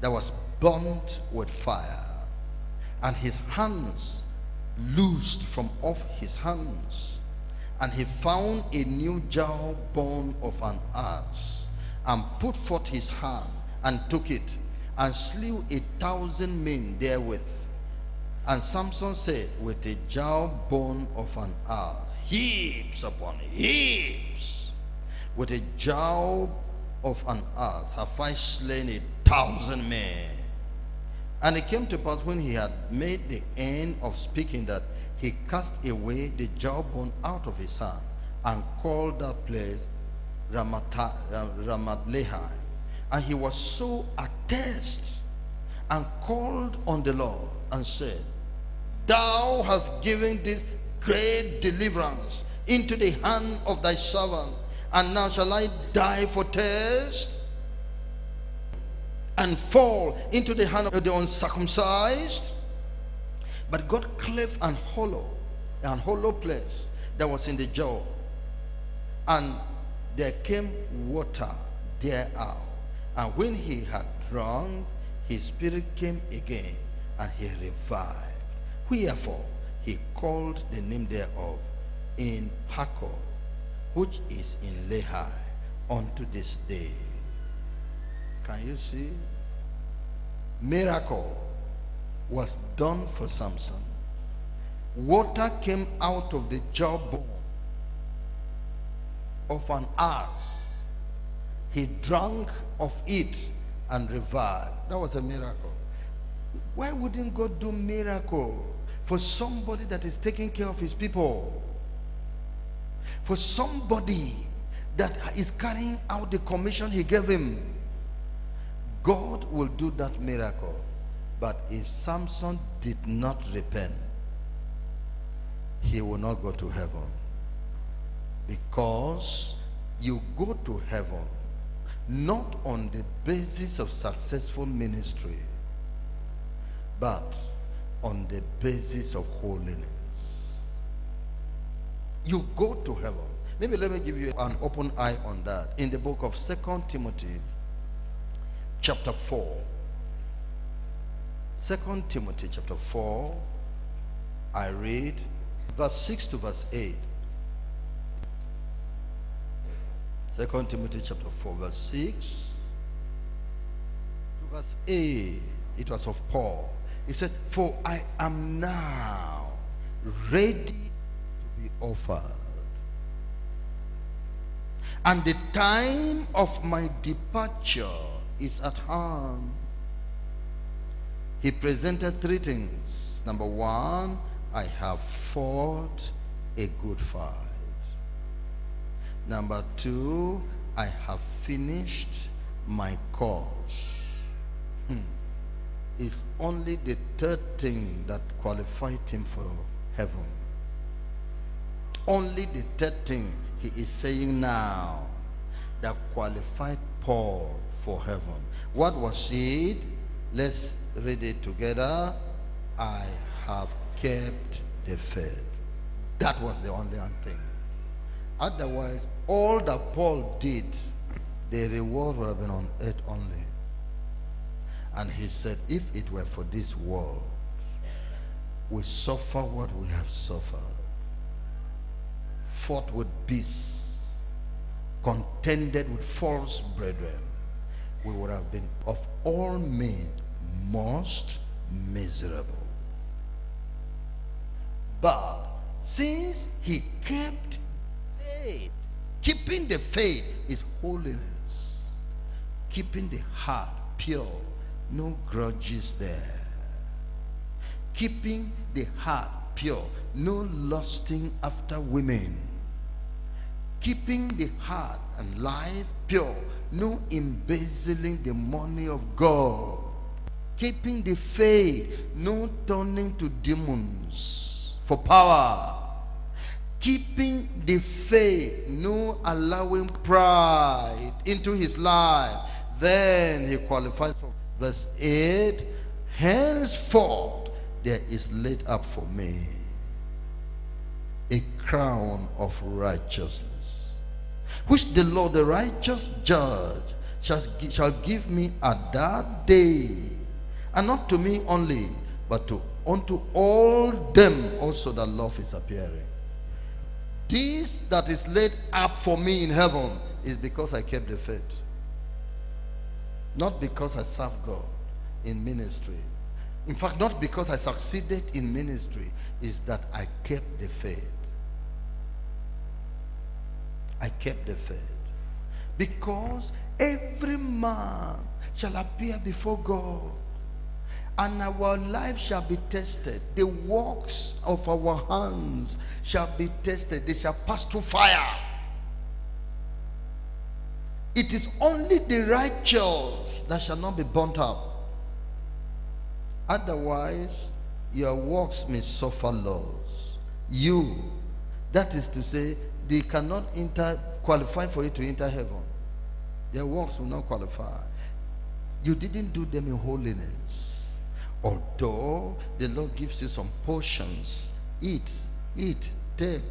that was burnt with fire, and his hands loosed from off his hands. And he found a new jawbone of an ass, and put forth his hand, and took it, and slew a thousand men therewith. And Samson said, With a jawbone of an ass, heaps upon heaps, with a jaw of an ass have I slain a thousand men. And it came to pass when he had made the end of speaking that he cast away the jawbone out of his hand and called that place Ramata, Ramath-lehi. And he was so athirst and called on the Lord and said, Thou hast given this great deliverance into the hand of thy servant, and now shall I die for thirst? and fall into the hand of the uncircumcised. But God cleft and hollow, and hollow place that was in the jaw. And there came water thereout. And when he had drunk, his spirit came again, and he revived. Wherefore, he called the name thereof in Hakkor, which is in Lehi, unto this day. Can you see? Miracle was done for Samson. Water came out of the jawbone of an ass. He drank of it and revived. That was a miracle. Why wouldn't God do miracle for somebody that is taking care of his people? For somebody that is carrying out the commission he gave him. God will do that miracle. But if Samson did not repent, he will not go to heaven. Because you go to heaven not on the basis of successful ministry, but on the basis of holiness. You go to heaven. Maybe let me give you an open eye on that. In the book of Second Timothy, chapter 4. Second Timothy chapter 4, I read verse 6 to verse 8. Second Timothy chapter 4, verse 6 to verse 8. It was of Paul. He said, For I am now ready to be offered. And the time of my departure is at hand. He presented three things. Number one, I have fought a good fight. Number two, I have finished my course. Hmm. It's only the third thing that qualified him for heaven. Only the third thing he is saying now that qualified Paul for heaven. What was it? Let's read it together. I have kept the faith. That was the only thing. Otherwise, all that Paul did, the reward would have been on earth only. And he said, if it were for this world, we suffer what we have suffered, fought with beasts, contended with false brethren, we would have been of all men most miserable. But since he kept faith, keeping the faith is holiness, keeping the heart pure, no grudges there. Keeping the heart pure, no lusting after women. Keeping the heart and life pure, no embezzling the money of God. Keeping the faith, no turning to demons for power. Keeping the faith, no allowing pride into his life. Then he qualifies for verse 8. Henceforth there is laid up for me a crown of righteousness which the Lord, the righteous judge, shall, shall give me at that day, and not to me only, but to unto all them also that love is appearing. This that is laid up for me in heaven is because I kept the faith. Not because I served God in ministry. In fact, not because I succeeded in ministry, is that I kept the faith. I kept the faith. Because every man shall appear before God, and our life shall be tested. The works of our hands shall be tested, they shall pass through fire. It is only the righteous that shall not be burnt up. Otherwise, your works may suffer loss. You, that is to say, they cannot enter, qualify for you to enter heaven. Their works will not qualify. You didn't do them in holiness. Although the Lord gives you some portions, eat, eat, take,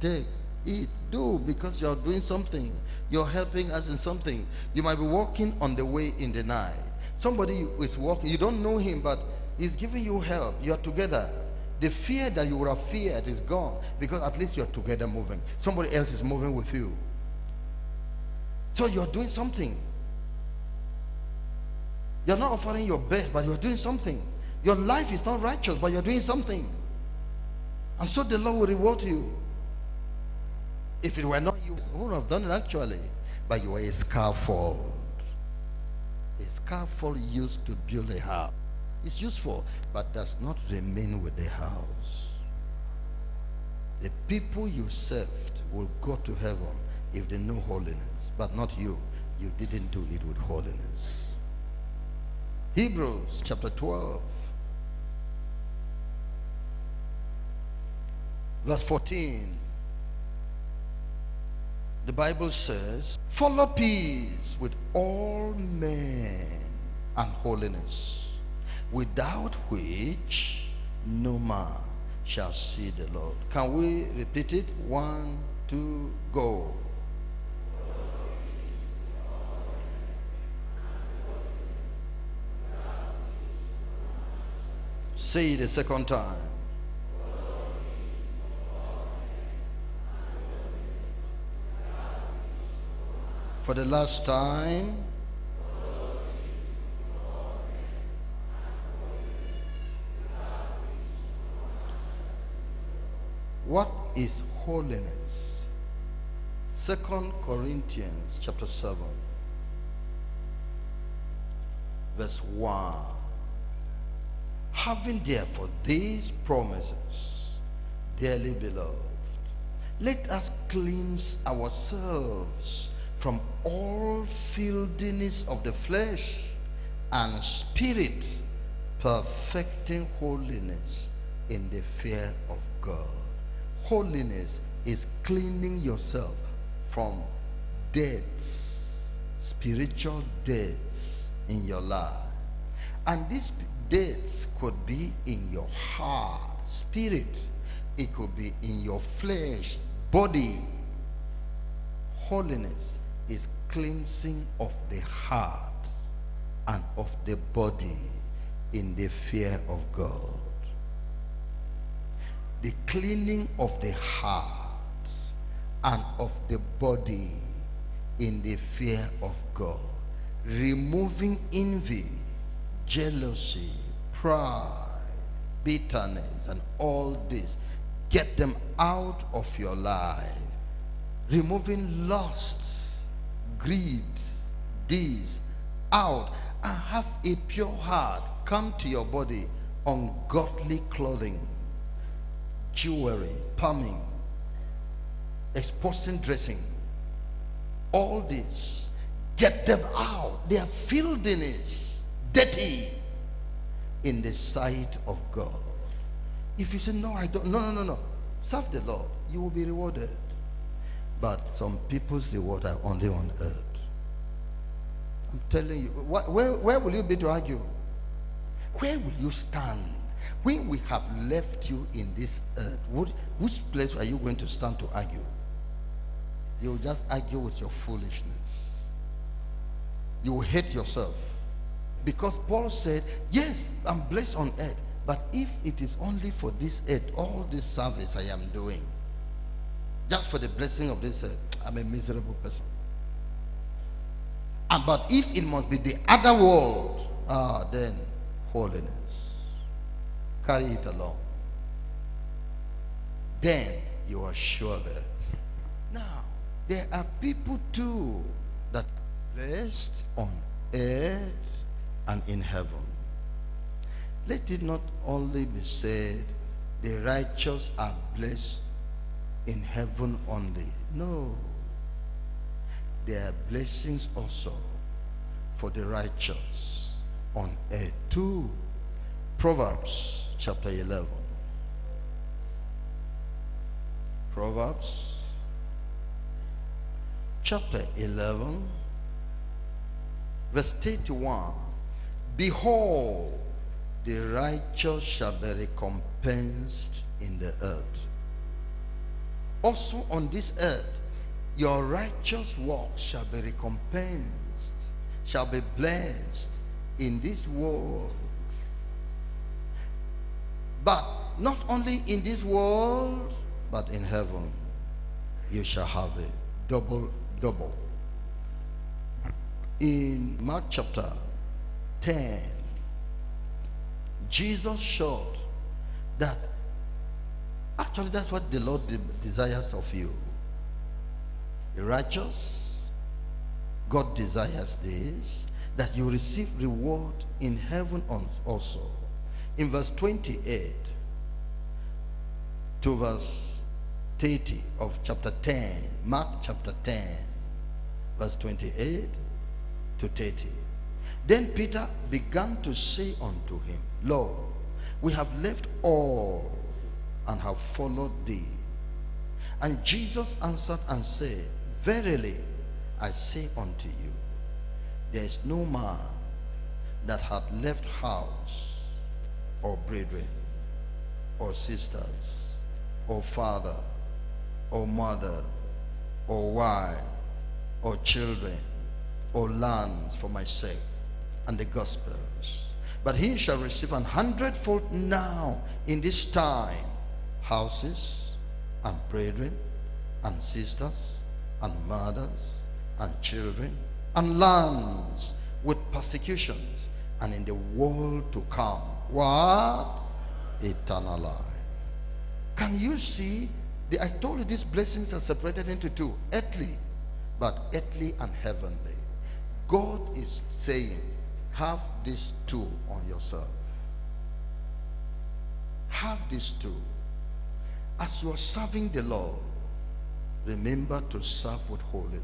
take, eat, do because you're doing something. You're helping us in something. You might be walking on the way in the night. Somebody is walking, you don't know him, but he's giving you help. You're together. The fear that you would have feared is gone because at least you're together moving. Somebody else is moving with you. So you're doing something. You're not offering your best, but you're doing something. Your life is not righteous, but you're doing something. And so the Lord will reward you. If it were not you, you would have done it actually. But you were a scaffold. A scaffold used to build a house. It's useful, but does not remain with the house. The people you served will go to heaven if they know holiness, but not you. You didn't do it with holiness. Hebrews chapter 12, verse 14. The Bible says, Follow peace with all men and holiness, without which no man shall see the Lord. Can we repeat it? One, two, go. Say it a second time. For the last time. What is holiness? Second Corinthians chapter 7 verse 1 Having therefore these promises, dearly beloved, let us cleanse ourselves from all filthiness of the flesh and spirit, perfecting holiness in the fear of God. Holiness is cleaning yourself from deaths, spiritual deaths in your life. And these deaths could be in your heart, spirit. It could be in your flesh, body. Holiness is cleansing of the heart and of the body in the fear of God. The cleaning of the heart and of the body in the fear of God. Removing envy, jealousy, pride, bitterness, and all this. Get them out of your life. Removing lust, greed, these out, and have a pure heart. Come to your body, ungodly clothing, jewelry, palming, exposing dressing. All this. Get them out. They are filthiness, dirty in the sight of God. If you say, No, I don't, no, no, no, no, serve the Lord, you will be rewarded. But some people's reward are only on earth. I'm telling you, wh- where, where will you be to argue? Where will you stand? When we have left you in this earth, what, which place are you going to stand to argue? You will just argue with your foolishness. You will hate yourself. Because Paul said, Yes, I'm blessed on earth. But if it is only for this earth, all this service I am doing, just for the blessing of this earth, I'm a miserable person. And but if it must be the other world, ah, then holiness. Carry it along. Then you are sure that. Now, there are people too that are blessed on earth and in heaven. Let it not only be said, the righteous are blessed in heaven only. No. There are blessings also for the righteous on earth too. Proverbs chapter 11. Proverbs chapter 11, verse 31. Behold, the righteous shall be recompensed in the earth. Also on this earth your righteous works shall be recompensed, shall be blessed in this world. But not only in this world, but in heaven you shall have it double, double. In Mark chapter 10, Jesus showed that actually that's what the Lord de- desires of you. Righteous, God desires this, that you receive reward in heaven also. In verse 28 to verse 30 of chapter 10, Mark chapter 10, verse 28 to 30. Then Peter began to say unto him, Lord, we have left all and have followed thee. And Jesus answered and said, Verily I say unto you, there is no man that hath left house or brethren or sisters or father or mother or wife or children or lands for my sake and the gospels. But he shall receive an hundredfold now in this time houses and brethren and sisters and mothers and children and lands with persecutions and in the world to come what? Eternal life. Can you see? The, i told you these blessings are separated into two earthly but earthly and heavenly. God is saying have these two on yourself. Have these two as you are serving the lord remember to serve with holiness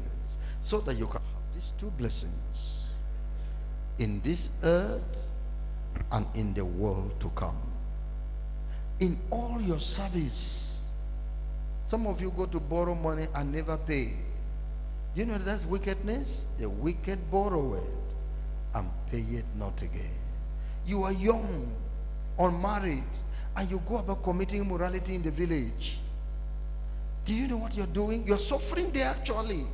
so that you can have these two blessings in this earth and in the world to come. In all your service, some of you go to borrow money and never pay. You know that's wickedness? The wicked borrow it and pay it not again. You are young, unmarried, and you go about committing immorality in the village. Do you know what you're doing? You're suffering there actually.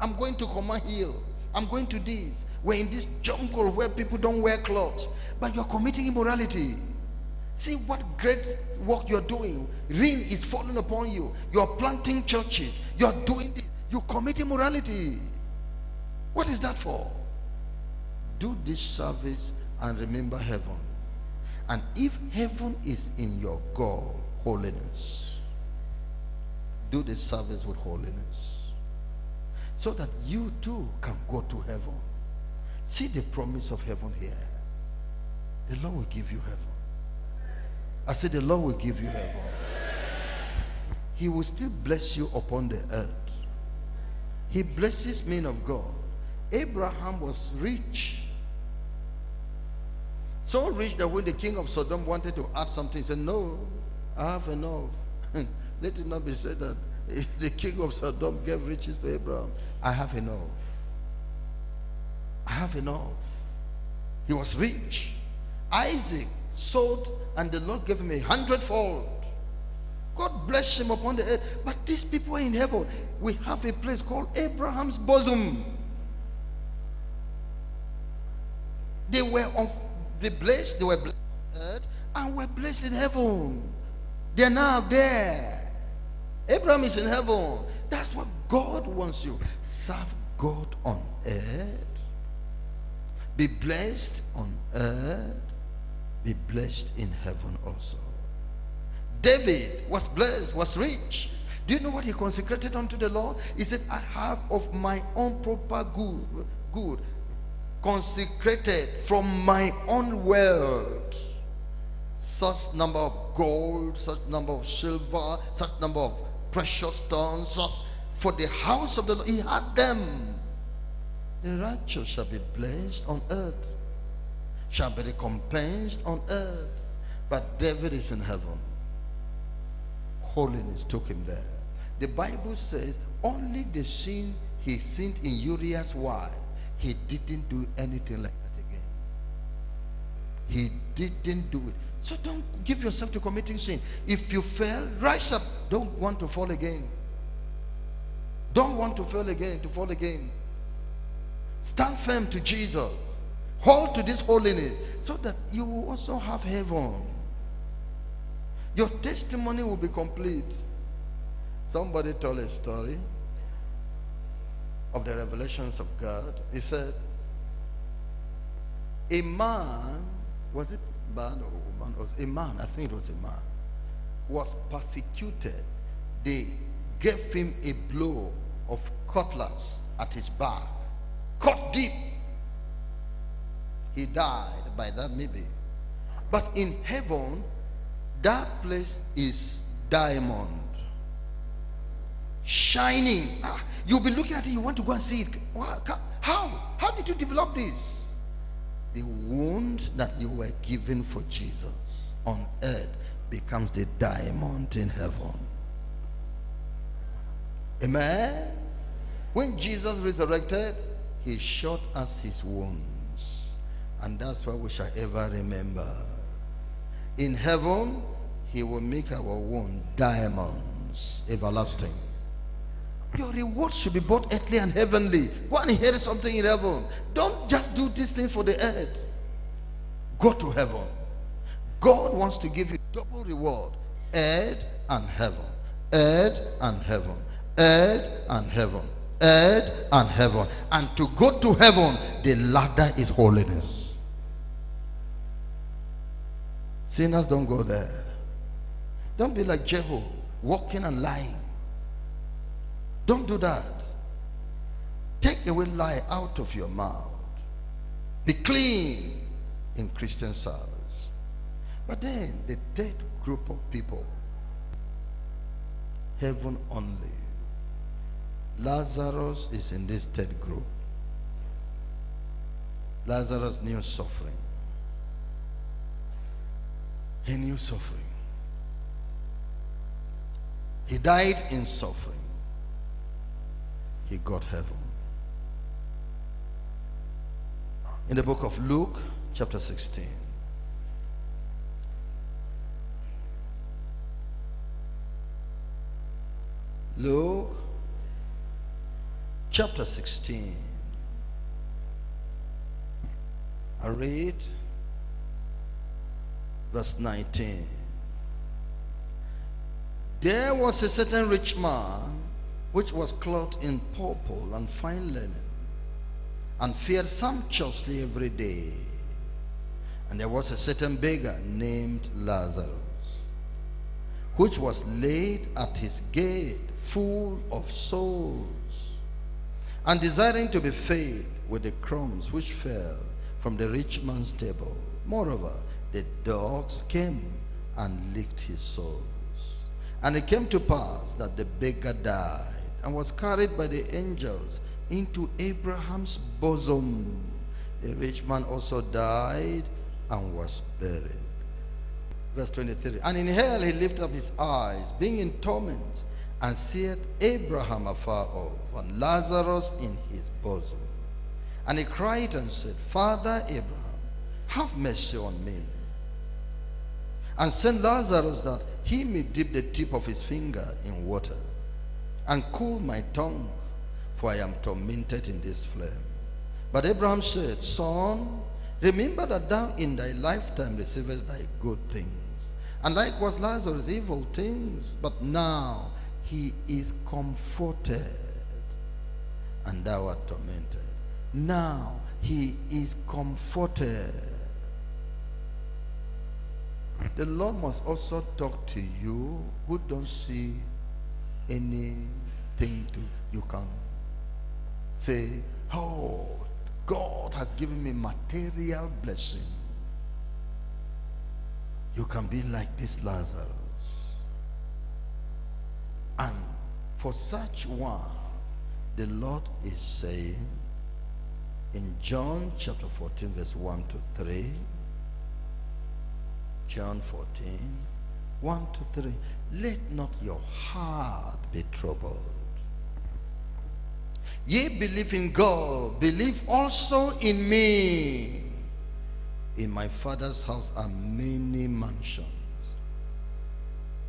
I'm going to Command Hill. I'm going to this. We're in this jungle where people don't wear clothes. But you're committing immorality. See what great work you're doing. Rain is falling upon you. You're planting churches. You're doing this. You commit immorality. What is that for? Do this service and remember heaven. And if heaven is in your goal, holiness, do the service with holiness. So that you too can go to heaven. See the promise of heaven here. The Lord will give you heaven. I said, The Lord will give you heaven. He will still bless you upon the earth. He blesses men of God. Abraham was rich. So rich that when the king of Sodom wanted to add something, he said, No, I have enough. Let it not be said that the king of Sodom gave riches to Abraham. I have enough. I have enough. He was rich. Isaac sold, and the Lord gave him a hundredfold. God bless him upon the earth. But these people in heaven. We have a place called Abraham's bosom. They were of the blessed, they were blessed on earth, and were blessed in heaven. They're now there. Abraham is in heaven. That's what God wants you. Serve God on earth. Be blessed on earth. Be blessed in heaven also. David was blessed, was rich. Do you know what he consecrated unto the Lord? He said, I have of my own proper good, good consecrated from my own wealth such number of gold, such number of silver, such number of precious stones, such for the house of the Lord. He had them. The righteous shall be blessed on earth, shall be recompensed on earth. But David is in heaven. Holiness took him there. The Bible says only the sin he sinned in Uriah's wife, he didn't do anything like that again. He didn't do it. So don't give yourself to committing sin. If you fail, rise up. Don't want to fall again. Don't want to fail again, to fall again. Stand firm to Jesus. Hold to this holiness so that you will also have heaven. Your testimony will be complete. Somebody told a story of the revelations of God. He said, A man, was it man or woman? Was a man, I think it was a man, was persecuted. They gave him a blow of cutlass at his back, cut deep. He died by that maybe. But in heaven, that place is diamond. Shining. Ah, you'll be looking at it, you want to go and see it. How? How did you develop this? The wound that you were given for Jesus on earth becomes the diamond in heaven. Amen. When Jesus resurrected, he shot us his wounds. And that's what we shall ever remember. In heaven, he will make our wound diamonds, everlasting. Your reward should be both earthly and heavenly. Go and hear something in heaven. Don't just do these things for the earth. Go to heaven. God wants to give you double reward. Earth and heaven. Earth and heaven. Earth and heaven. Earth and heaven. And to go to heaven, the ladder is holiness. Sinners don't go there. Don't be like Jehu, walking and lying. Don't do that. Take away lie out of your mouth. Be clean in Christian service. But then the third group of people, heaven only. Lazarus is in this third group. Lazarus knew suffering. He knew suffering. He died in suffering. He got heaven. In the book of Luke, chapter 16. Luke chapter 16. I read verse 19. There was a certain rich man which was clothed in purple and fine linen and fared sumptuously every day. And there was a certain beggar named Lazarus, which was laid at his gate full of souls and desiring to be fed with the crumbs which fell from the rich man's table. Moreover, the dogs came and licked his soles. And it came to pass that the beggar died and was carried by the angels into Abraham's bosom. A rich man also died and was buried. Verse 23. And in hell he lifted up his eyes, being in torment and seeth Abraham afar off, and Lazarus in his bosom. And he cried and said, Father Abraham, have mercy on me. And send Lazarus that he may dip the tip of his finger in water and cool my tongue, for I am tormented in this flame. But Abraham said, Son, remember that thou in thy lifetime receivest thy good things, and likewise Lazarus evil things, but now he is comforted and thou art tormented. Now he is comforted. The Lord must also talk to you who don't see anything to you can say, Oh, God has given me material blessing. You can be like this Lazarus. And for such one, the Lord is saying in John chapter 14, verse 1 to 3, John 14, 1 to 3, let not your heart be troubled. Ye believe in God, believe also in me. In my father's house are many mansions.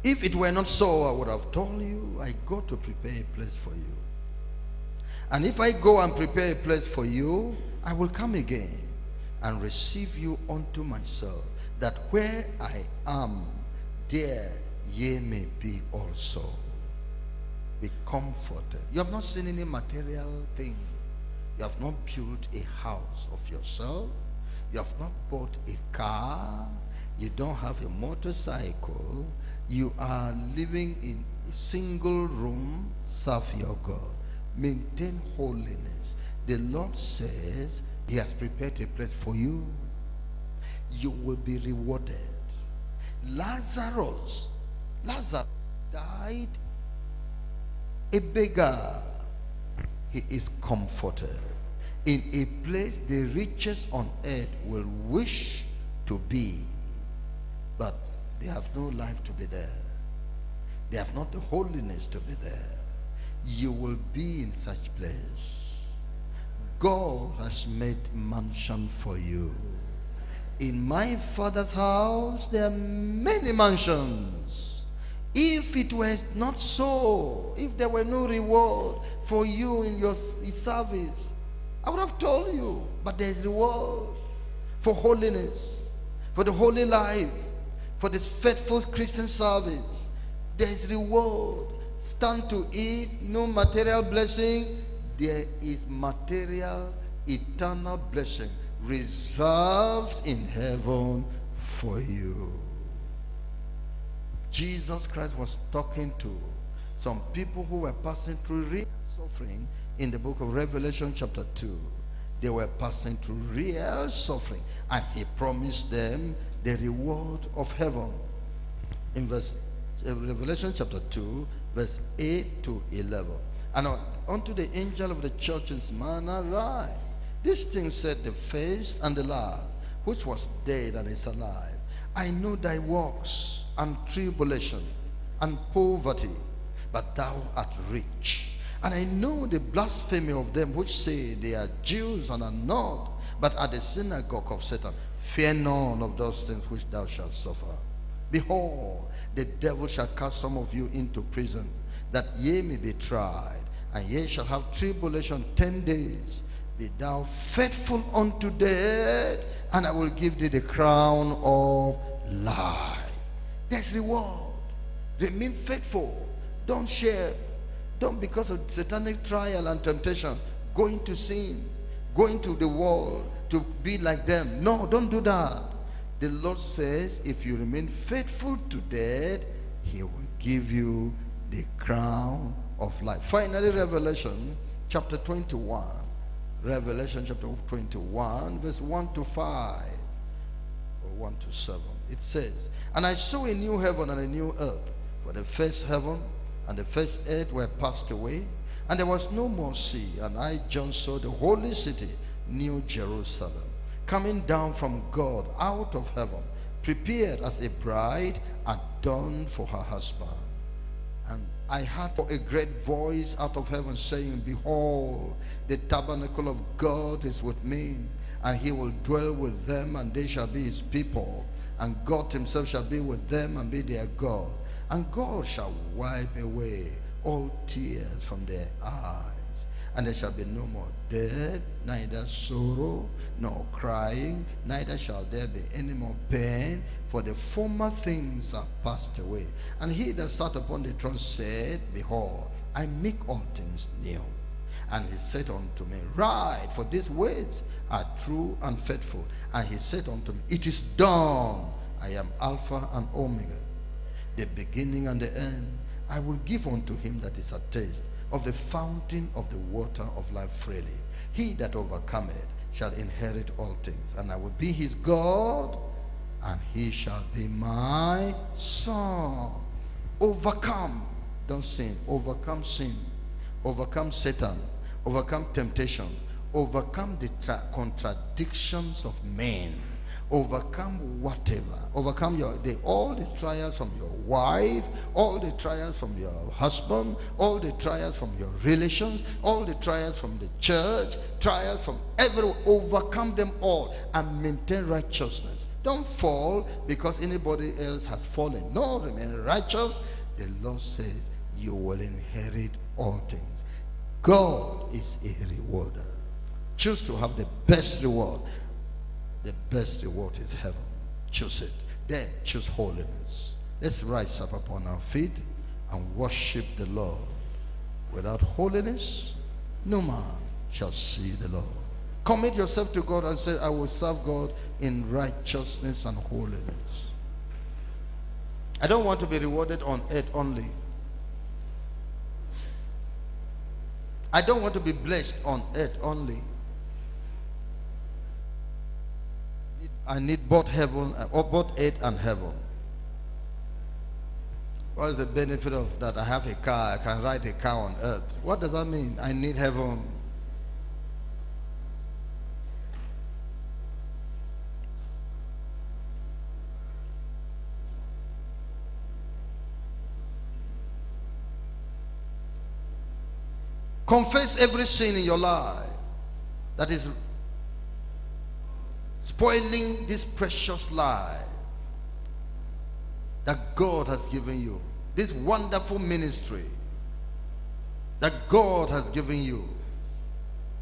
If it were not so, I would have told you, I go to prepare a place for you. And if I go and prepare a place for you, I will come again and receive you unto myself, that where I am, there ye may be also. Be comforted. You have not seen any material thing. You have not built a house of yourself. You have not bought a car. You don't have a motorcycle. You are living in a single room. Serve your God. Maintain holiness. The Lord says he has prepared a place for you. You will be rewarded. Lazarus, Lazarus died a beggar. He is comforted in a place the richest on earth will wish to be, but they have no life to be there. They have not the holiness to be there. You will be in such place. God has made mansion for you. In my father's house, there are many mansions. If it were not so, if there were no reward for you in your service, I would have told you. But there is reward for holiness, for the holy life, for this faithful Christian service. There is reward. Stand to eat, no material blessing. There is material, eternal blessing reserved in heaven for you. Jesus Christ was talking to some people who were passing through real suffering in the book of Revelation chapter 2. They were passing through real suffering and he promised them the reward of heaven. In verse uh, Revelation chapter 2, verse 8 to 11. And unto the angel of the church in Smyrna write, This thing said the first and the last, which was dead and is alive. I know thy works and tribulation and poverty, but thou art rich. And I know the blasphemy of them which say they are Jews and are not, but are the synagogue of Satan. Fear none of those things which thou shalt suffer. Behold, the devil shall cast some of you into prison, that ye may be tried, and ye shall have tribulation ten days. Be thou faithful unto death, and I will give thee the crown of life. There's reward. Remain faithful. Don't share don't, because of satanic trial and temptation, going to sin, going to the world to be like them. No, don't do that. The Lord says, if you remain faithful to death, He will give you the crown of life. Finally, Revelation chapter 21. Revelation chapter 21, verse 1 to 5, or 1 to 7. It says, And I saw a new heaven and a new earth, for the first heaven and the first earth were passed away, and there was no more sea. And I, John, saw the holy city, New Jerusalem, coming down from God out of heaven, prepared as a bride adorned for her husband. And I heard a great voice out of heaven saying, Behold, the tabernacle of God is with me, and he will dwell with them, and they shall be his people. And God himself shall be with them and be their God and God shall wipe away all tears from their eyes. And there shall be no more death, neither sorrow, nor crying, neither shall there be any more pain, for the former things are passed away. And he that sat upon the throne said, Behold, I make all things new. And he said unto me, Write, for these words are true and faithful. And he said unto me, It is done. I am Alpha and Omega, the beginning and the end. I will give unto him that is a taste of the fountain of the water of life freely. He that overcometh shall inherit all things, and I will be his God, and he shall be my son. Overcome, don't sin, overcome sin, overcome Satan, overcome temptation, overcome the contradictions of men overcome whatever. Overcome your the, all the trials from your wife all the trials from your husband all the trials from your relations all the trials from the church trials from everyone overcome them all and maintain righteousness. Don't fall because anybody else has fallen. No remain righteous. The lord says you will inherit all things. God is a rewarder. Choose to have the best reward. The best reward is heaven. Choose it. Then choose holiness. Let's rise up upon our feet and worship the Lord. Without holiness, no man shall see the Lord. Commit yourself to God and say, I will serve God in righteousness and holiness. I don't want to be rewarded on earth only. I don't want to be blessed on earth only. I need both heaven, or uh, both earth and heaven. What is the benefit of that? I have a car, I can ride a car on earth. What does that mean? I need heaven. Confess every sin in your life that is spoiling this precious life that God has given you. This wonderful ministry that God has given you.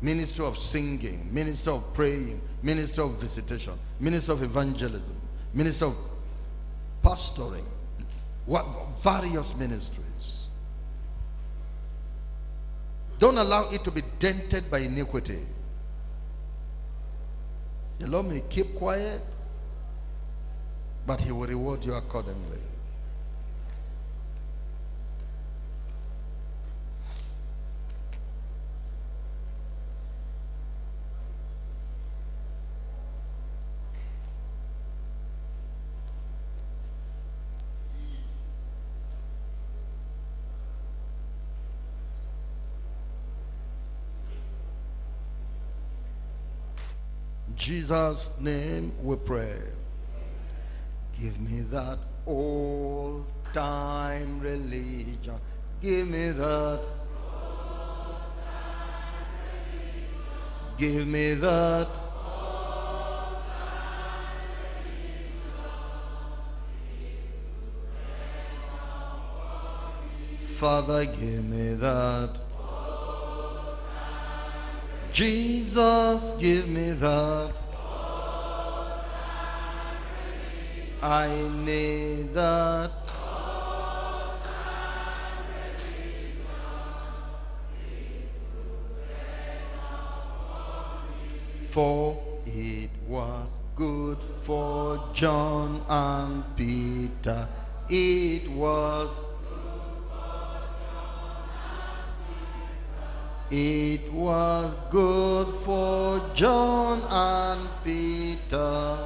Ministry of singing, ministry of praying, ministry of visitation, ministry of evangelism, ministry of pastoring, what various ministries. Don't allow it to be dented by iniquity. The Lord may keep quiet, but he will reward you accordingly. Jesus' name we pray. Give me that old time religion. Give me that. Give me that. Father, give me that. Jesus, give me that. I need that. For it was good for John and Peter. It was It was good for John and Peter.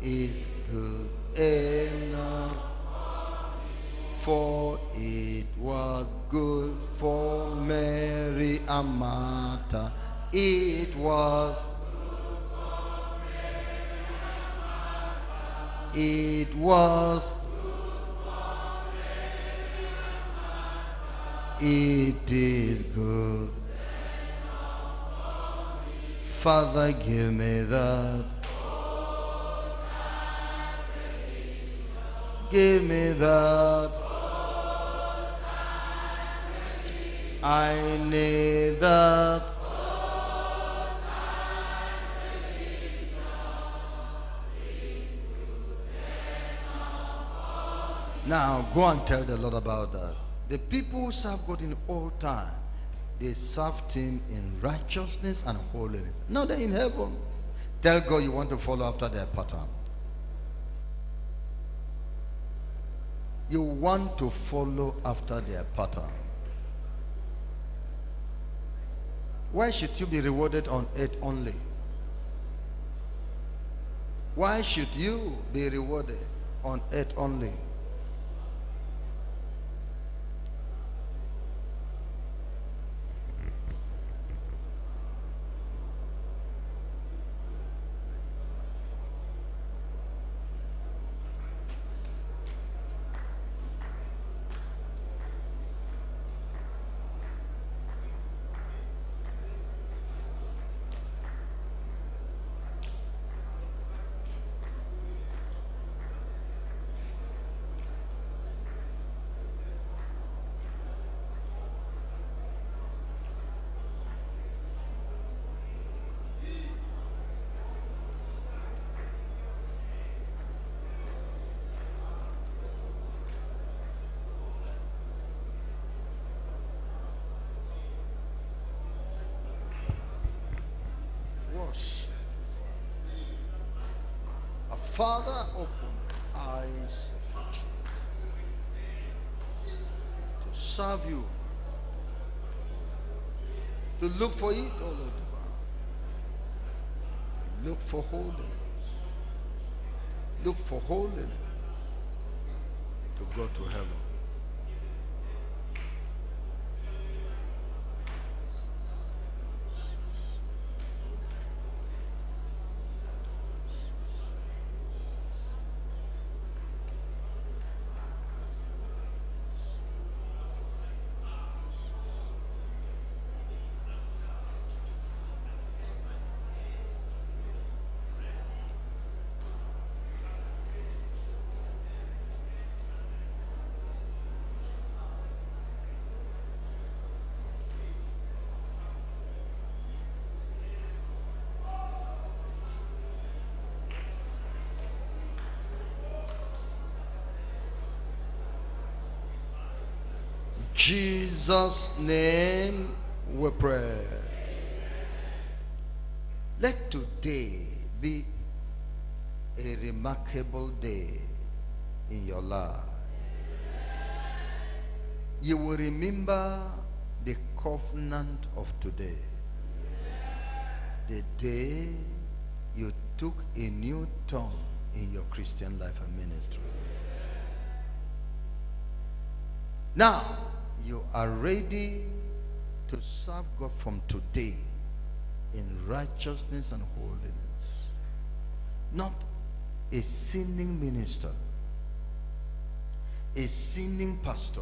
It's good enough. For it was good for Mary and Martha. It was It was It is good. Father, give me that. Give me that. I need that. Now go and tell the Lord about that. The people who serve God in all time, they served him in righteousness and holiness. Now they're in heaven. Tell God you want to follow after their pattern. You want to follow after their pattern. Why should you be rewarded on earth only? Why should you be rewarded on earth only? Father, open eyes to serve you, to look for it, O Lord. Look for holiness. Look for holiness to go to heaven. Jesus' name we pray. Let today be a remarkable day in your life. You will remember the covenant of today. The day you took a new turn in your Christian life and ministry. Now, you are ready to serve God from today in righteousness and holiness. Not a sinning minister, a sinning pastor,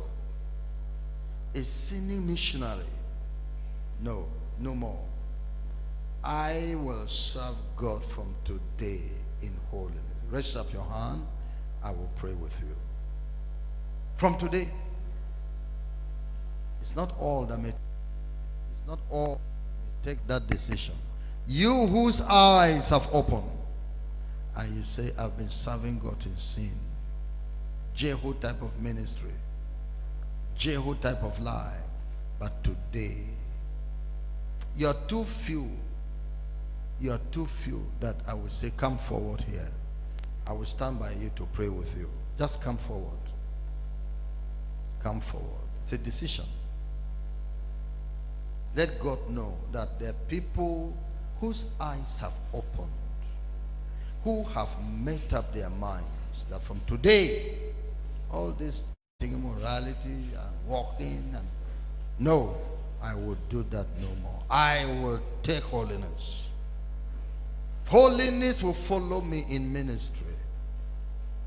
a sinning missionary. No, no more. I will serve God from today in holiness. Raise up your hand. I will pray with you. From today, it's not all that may it's not all may take that decision. You whose eyes have opened, and you say, I've been serving God in sin. Jehu type of ministry, Jehu type of life. But today, you're too few. You're too few that I will say, Come forward here. I will stand by you to pray with you. Just come forward. Come forward. It's a decision. Let God know that there are people whose eyes have opened, who have made up their minds that from today, all this immorality and walking and no, I will do that no more. I will take holiness. Holiness will follow me in ministry.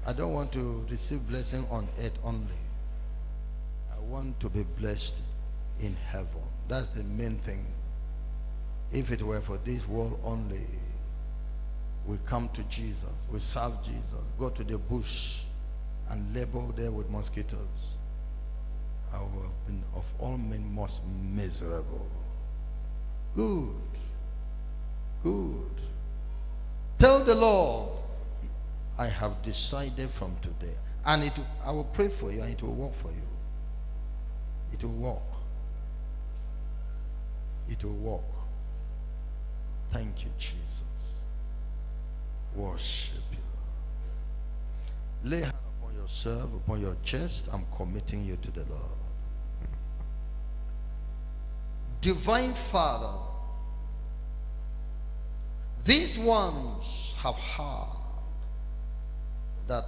I don't want to receive blessing on earth only. I want to be blessed in heaven. That's the main thing. If it were for this world only, we come to Jesus, we serve Jesus, go to the bush and labor there with mosquitoes. I would have been of all men most miserable. Good. Good. Tell the Lord, I have decided from today. And it, I will pray for you and it will work for you. It will work. It will work. Thank you, Jesus. Worship you. Lay hand upon yourself, upon your chest. I'm committing you to the Lord. Divine Father, these ones have heard that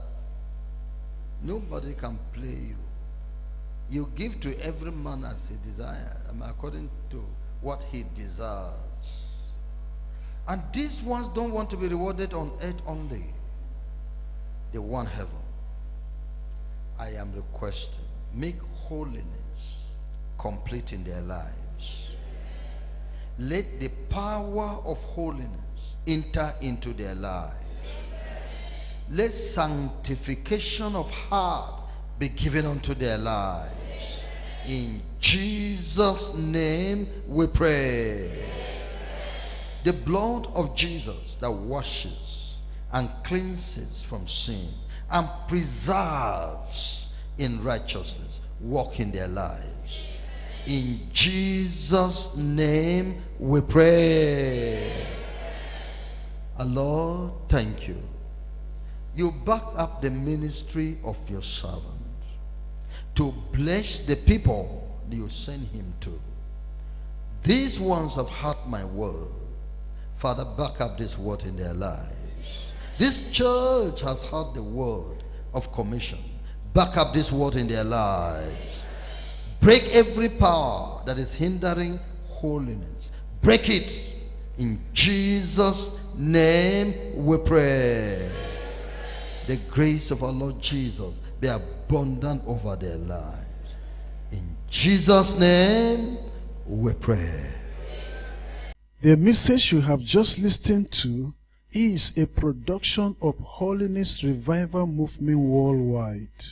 nobody can play you. You give to every man as he desires, according to what he deserves. And these ones don't want to be rewarded on earth only. They want heaven. I am requesting, make holiness complete in their lives. Let the power of holiness enter into their lives. Let sanctification of heart be given unto their lives. In Jesus' name we pray. The blood of Jesus that washes and cleanses from sin and preserves in righteousness walk in their lives. In Jesus' name we pray. Uh, Lord, thank you. You back up the ministry of your servant to bless the people you send him to. These ones have heard my word. Father, back up this word in their lives. This church has heard the word of commission. Back up this word in their lives. Break every power that is hindering holiness. Break it. In Jesus' name we pray. The grace of our Lord Jesus be abundant over their lives. In Jesus' name we pray. The message you have just listened to is a production of Holiness Revival Movement Worldwide.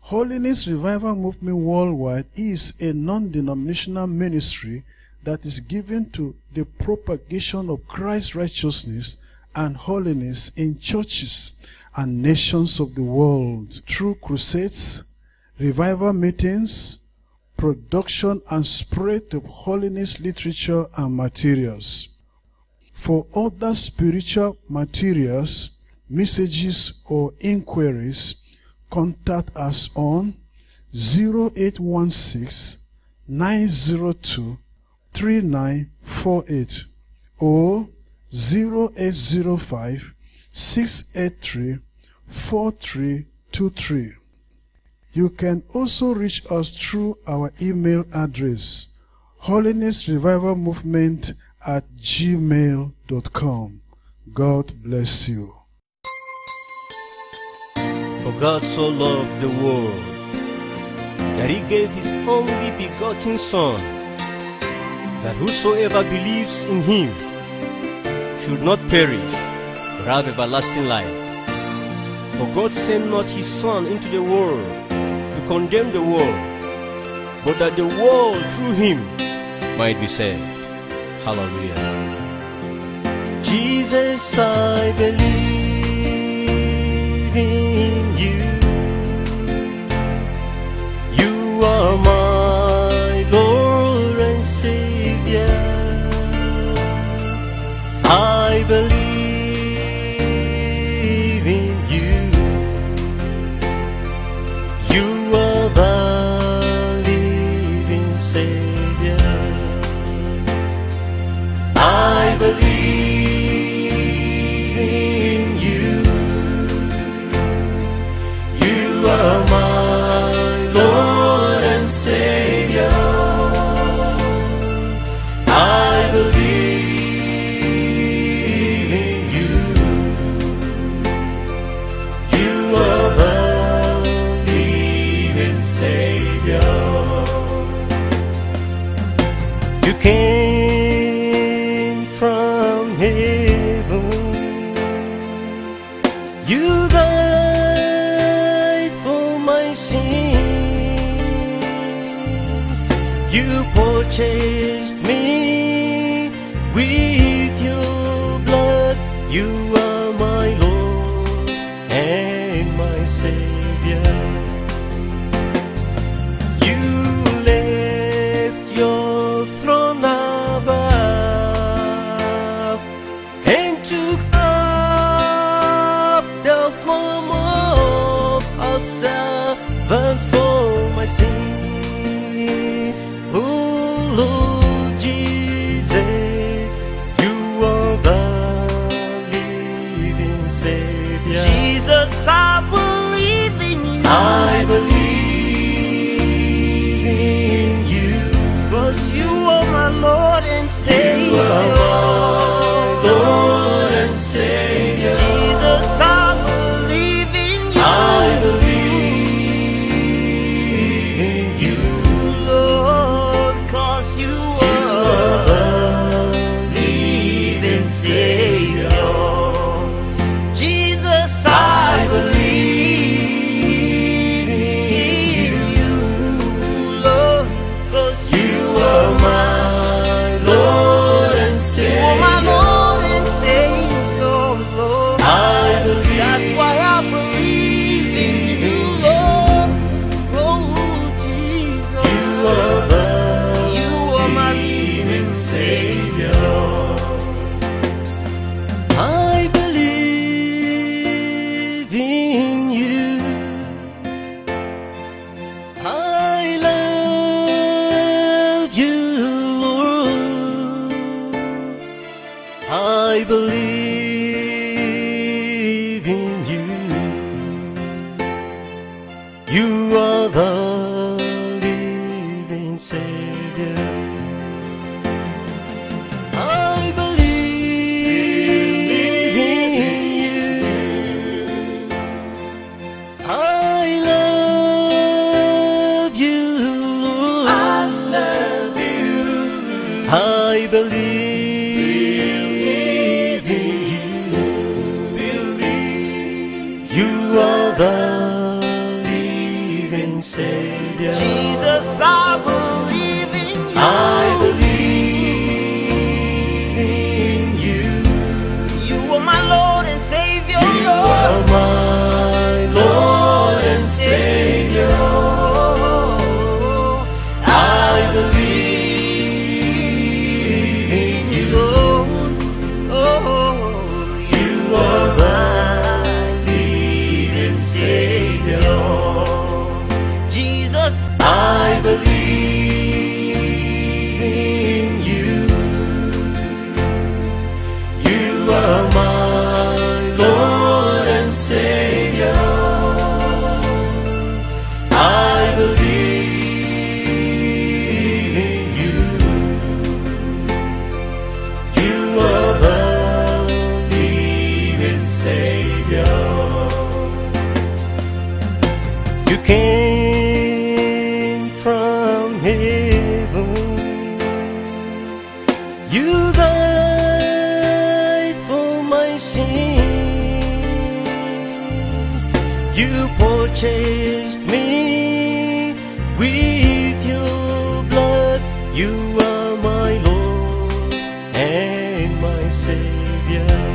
Holiness Revival Movement Worldwide is a non-denominational ministry that is given to the propagation of Christ's righteousness and holiness in churches and nations of the world through crusades, revival meetings, production and spread of holiness literature and materials. For other spiritual materials, messages or inquiries, contact us on 0816 902 3948 or 0805 683 4323. You can also reach us through our email address holiness revival movement at gmail.com. God bless you. For God so loved the world that he gave his only begotten Son, that whosoever believes in him should not perish, but have everlasting life. For God sent not his Son into the world to condemn the world, but that the world through him might be saved. Hallelujah. Jesus, I believe in you. You are my my sins. You are my Lord and my Savior.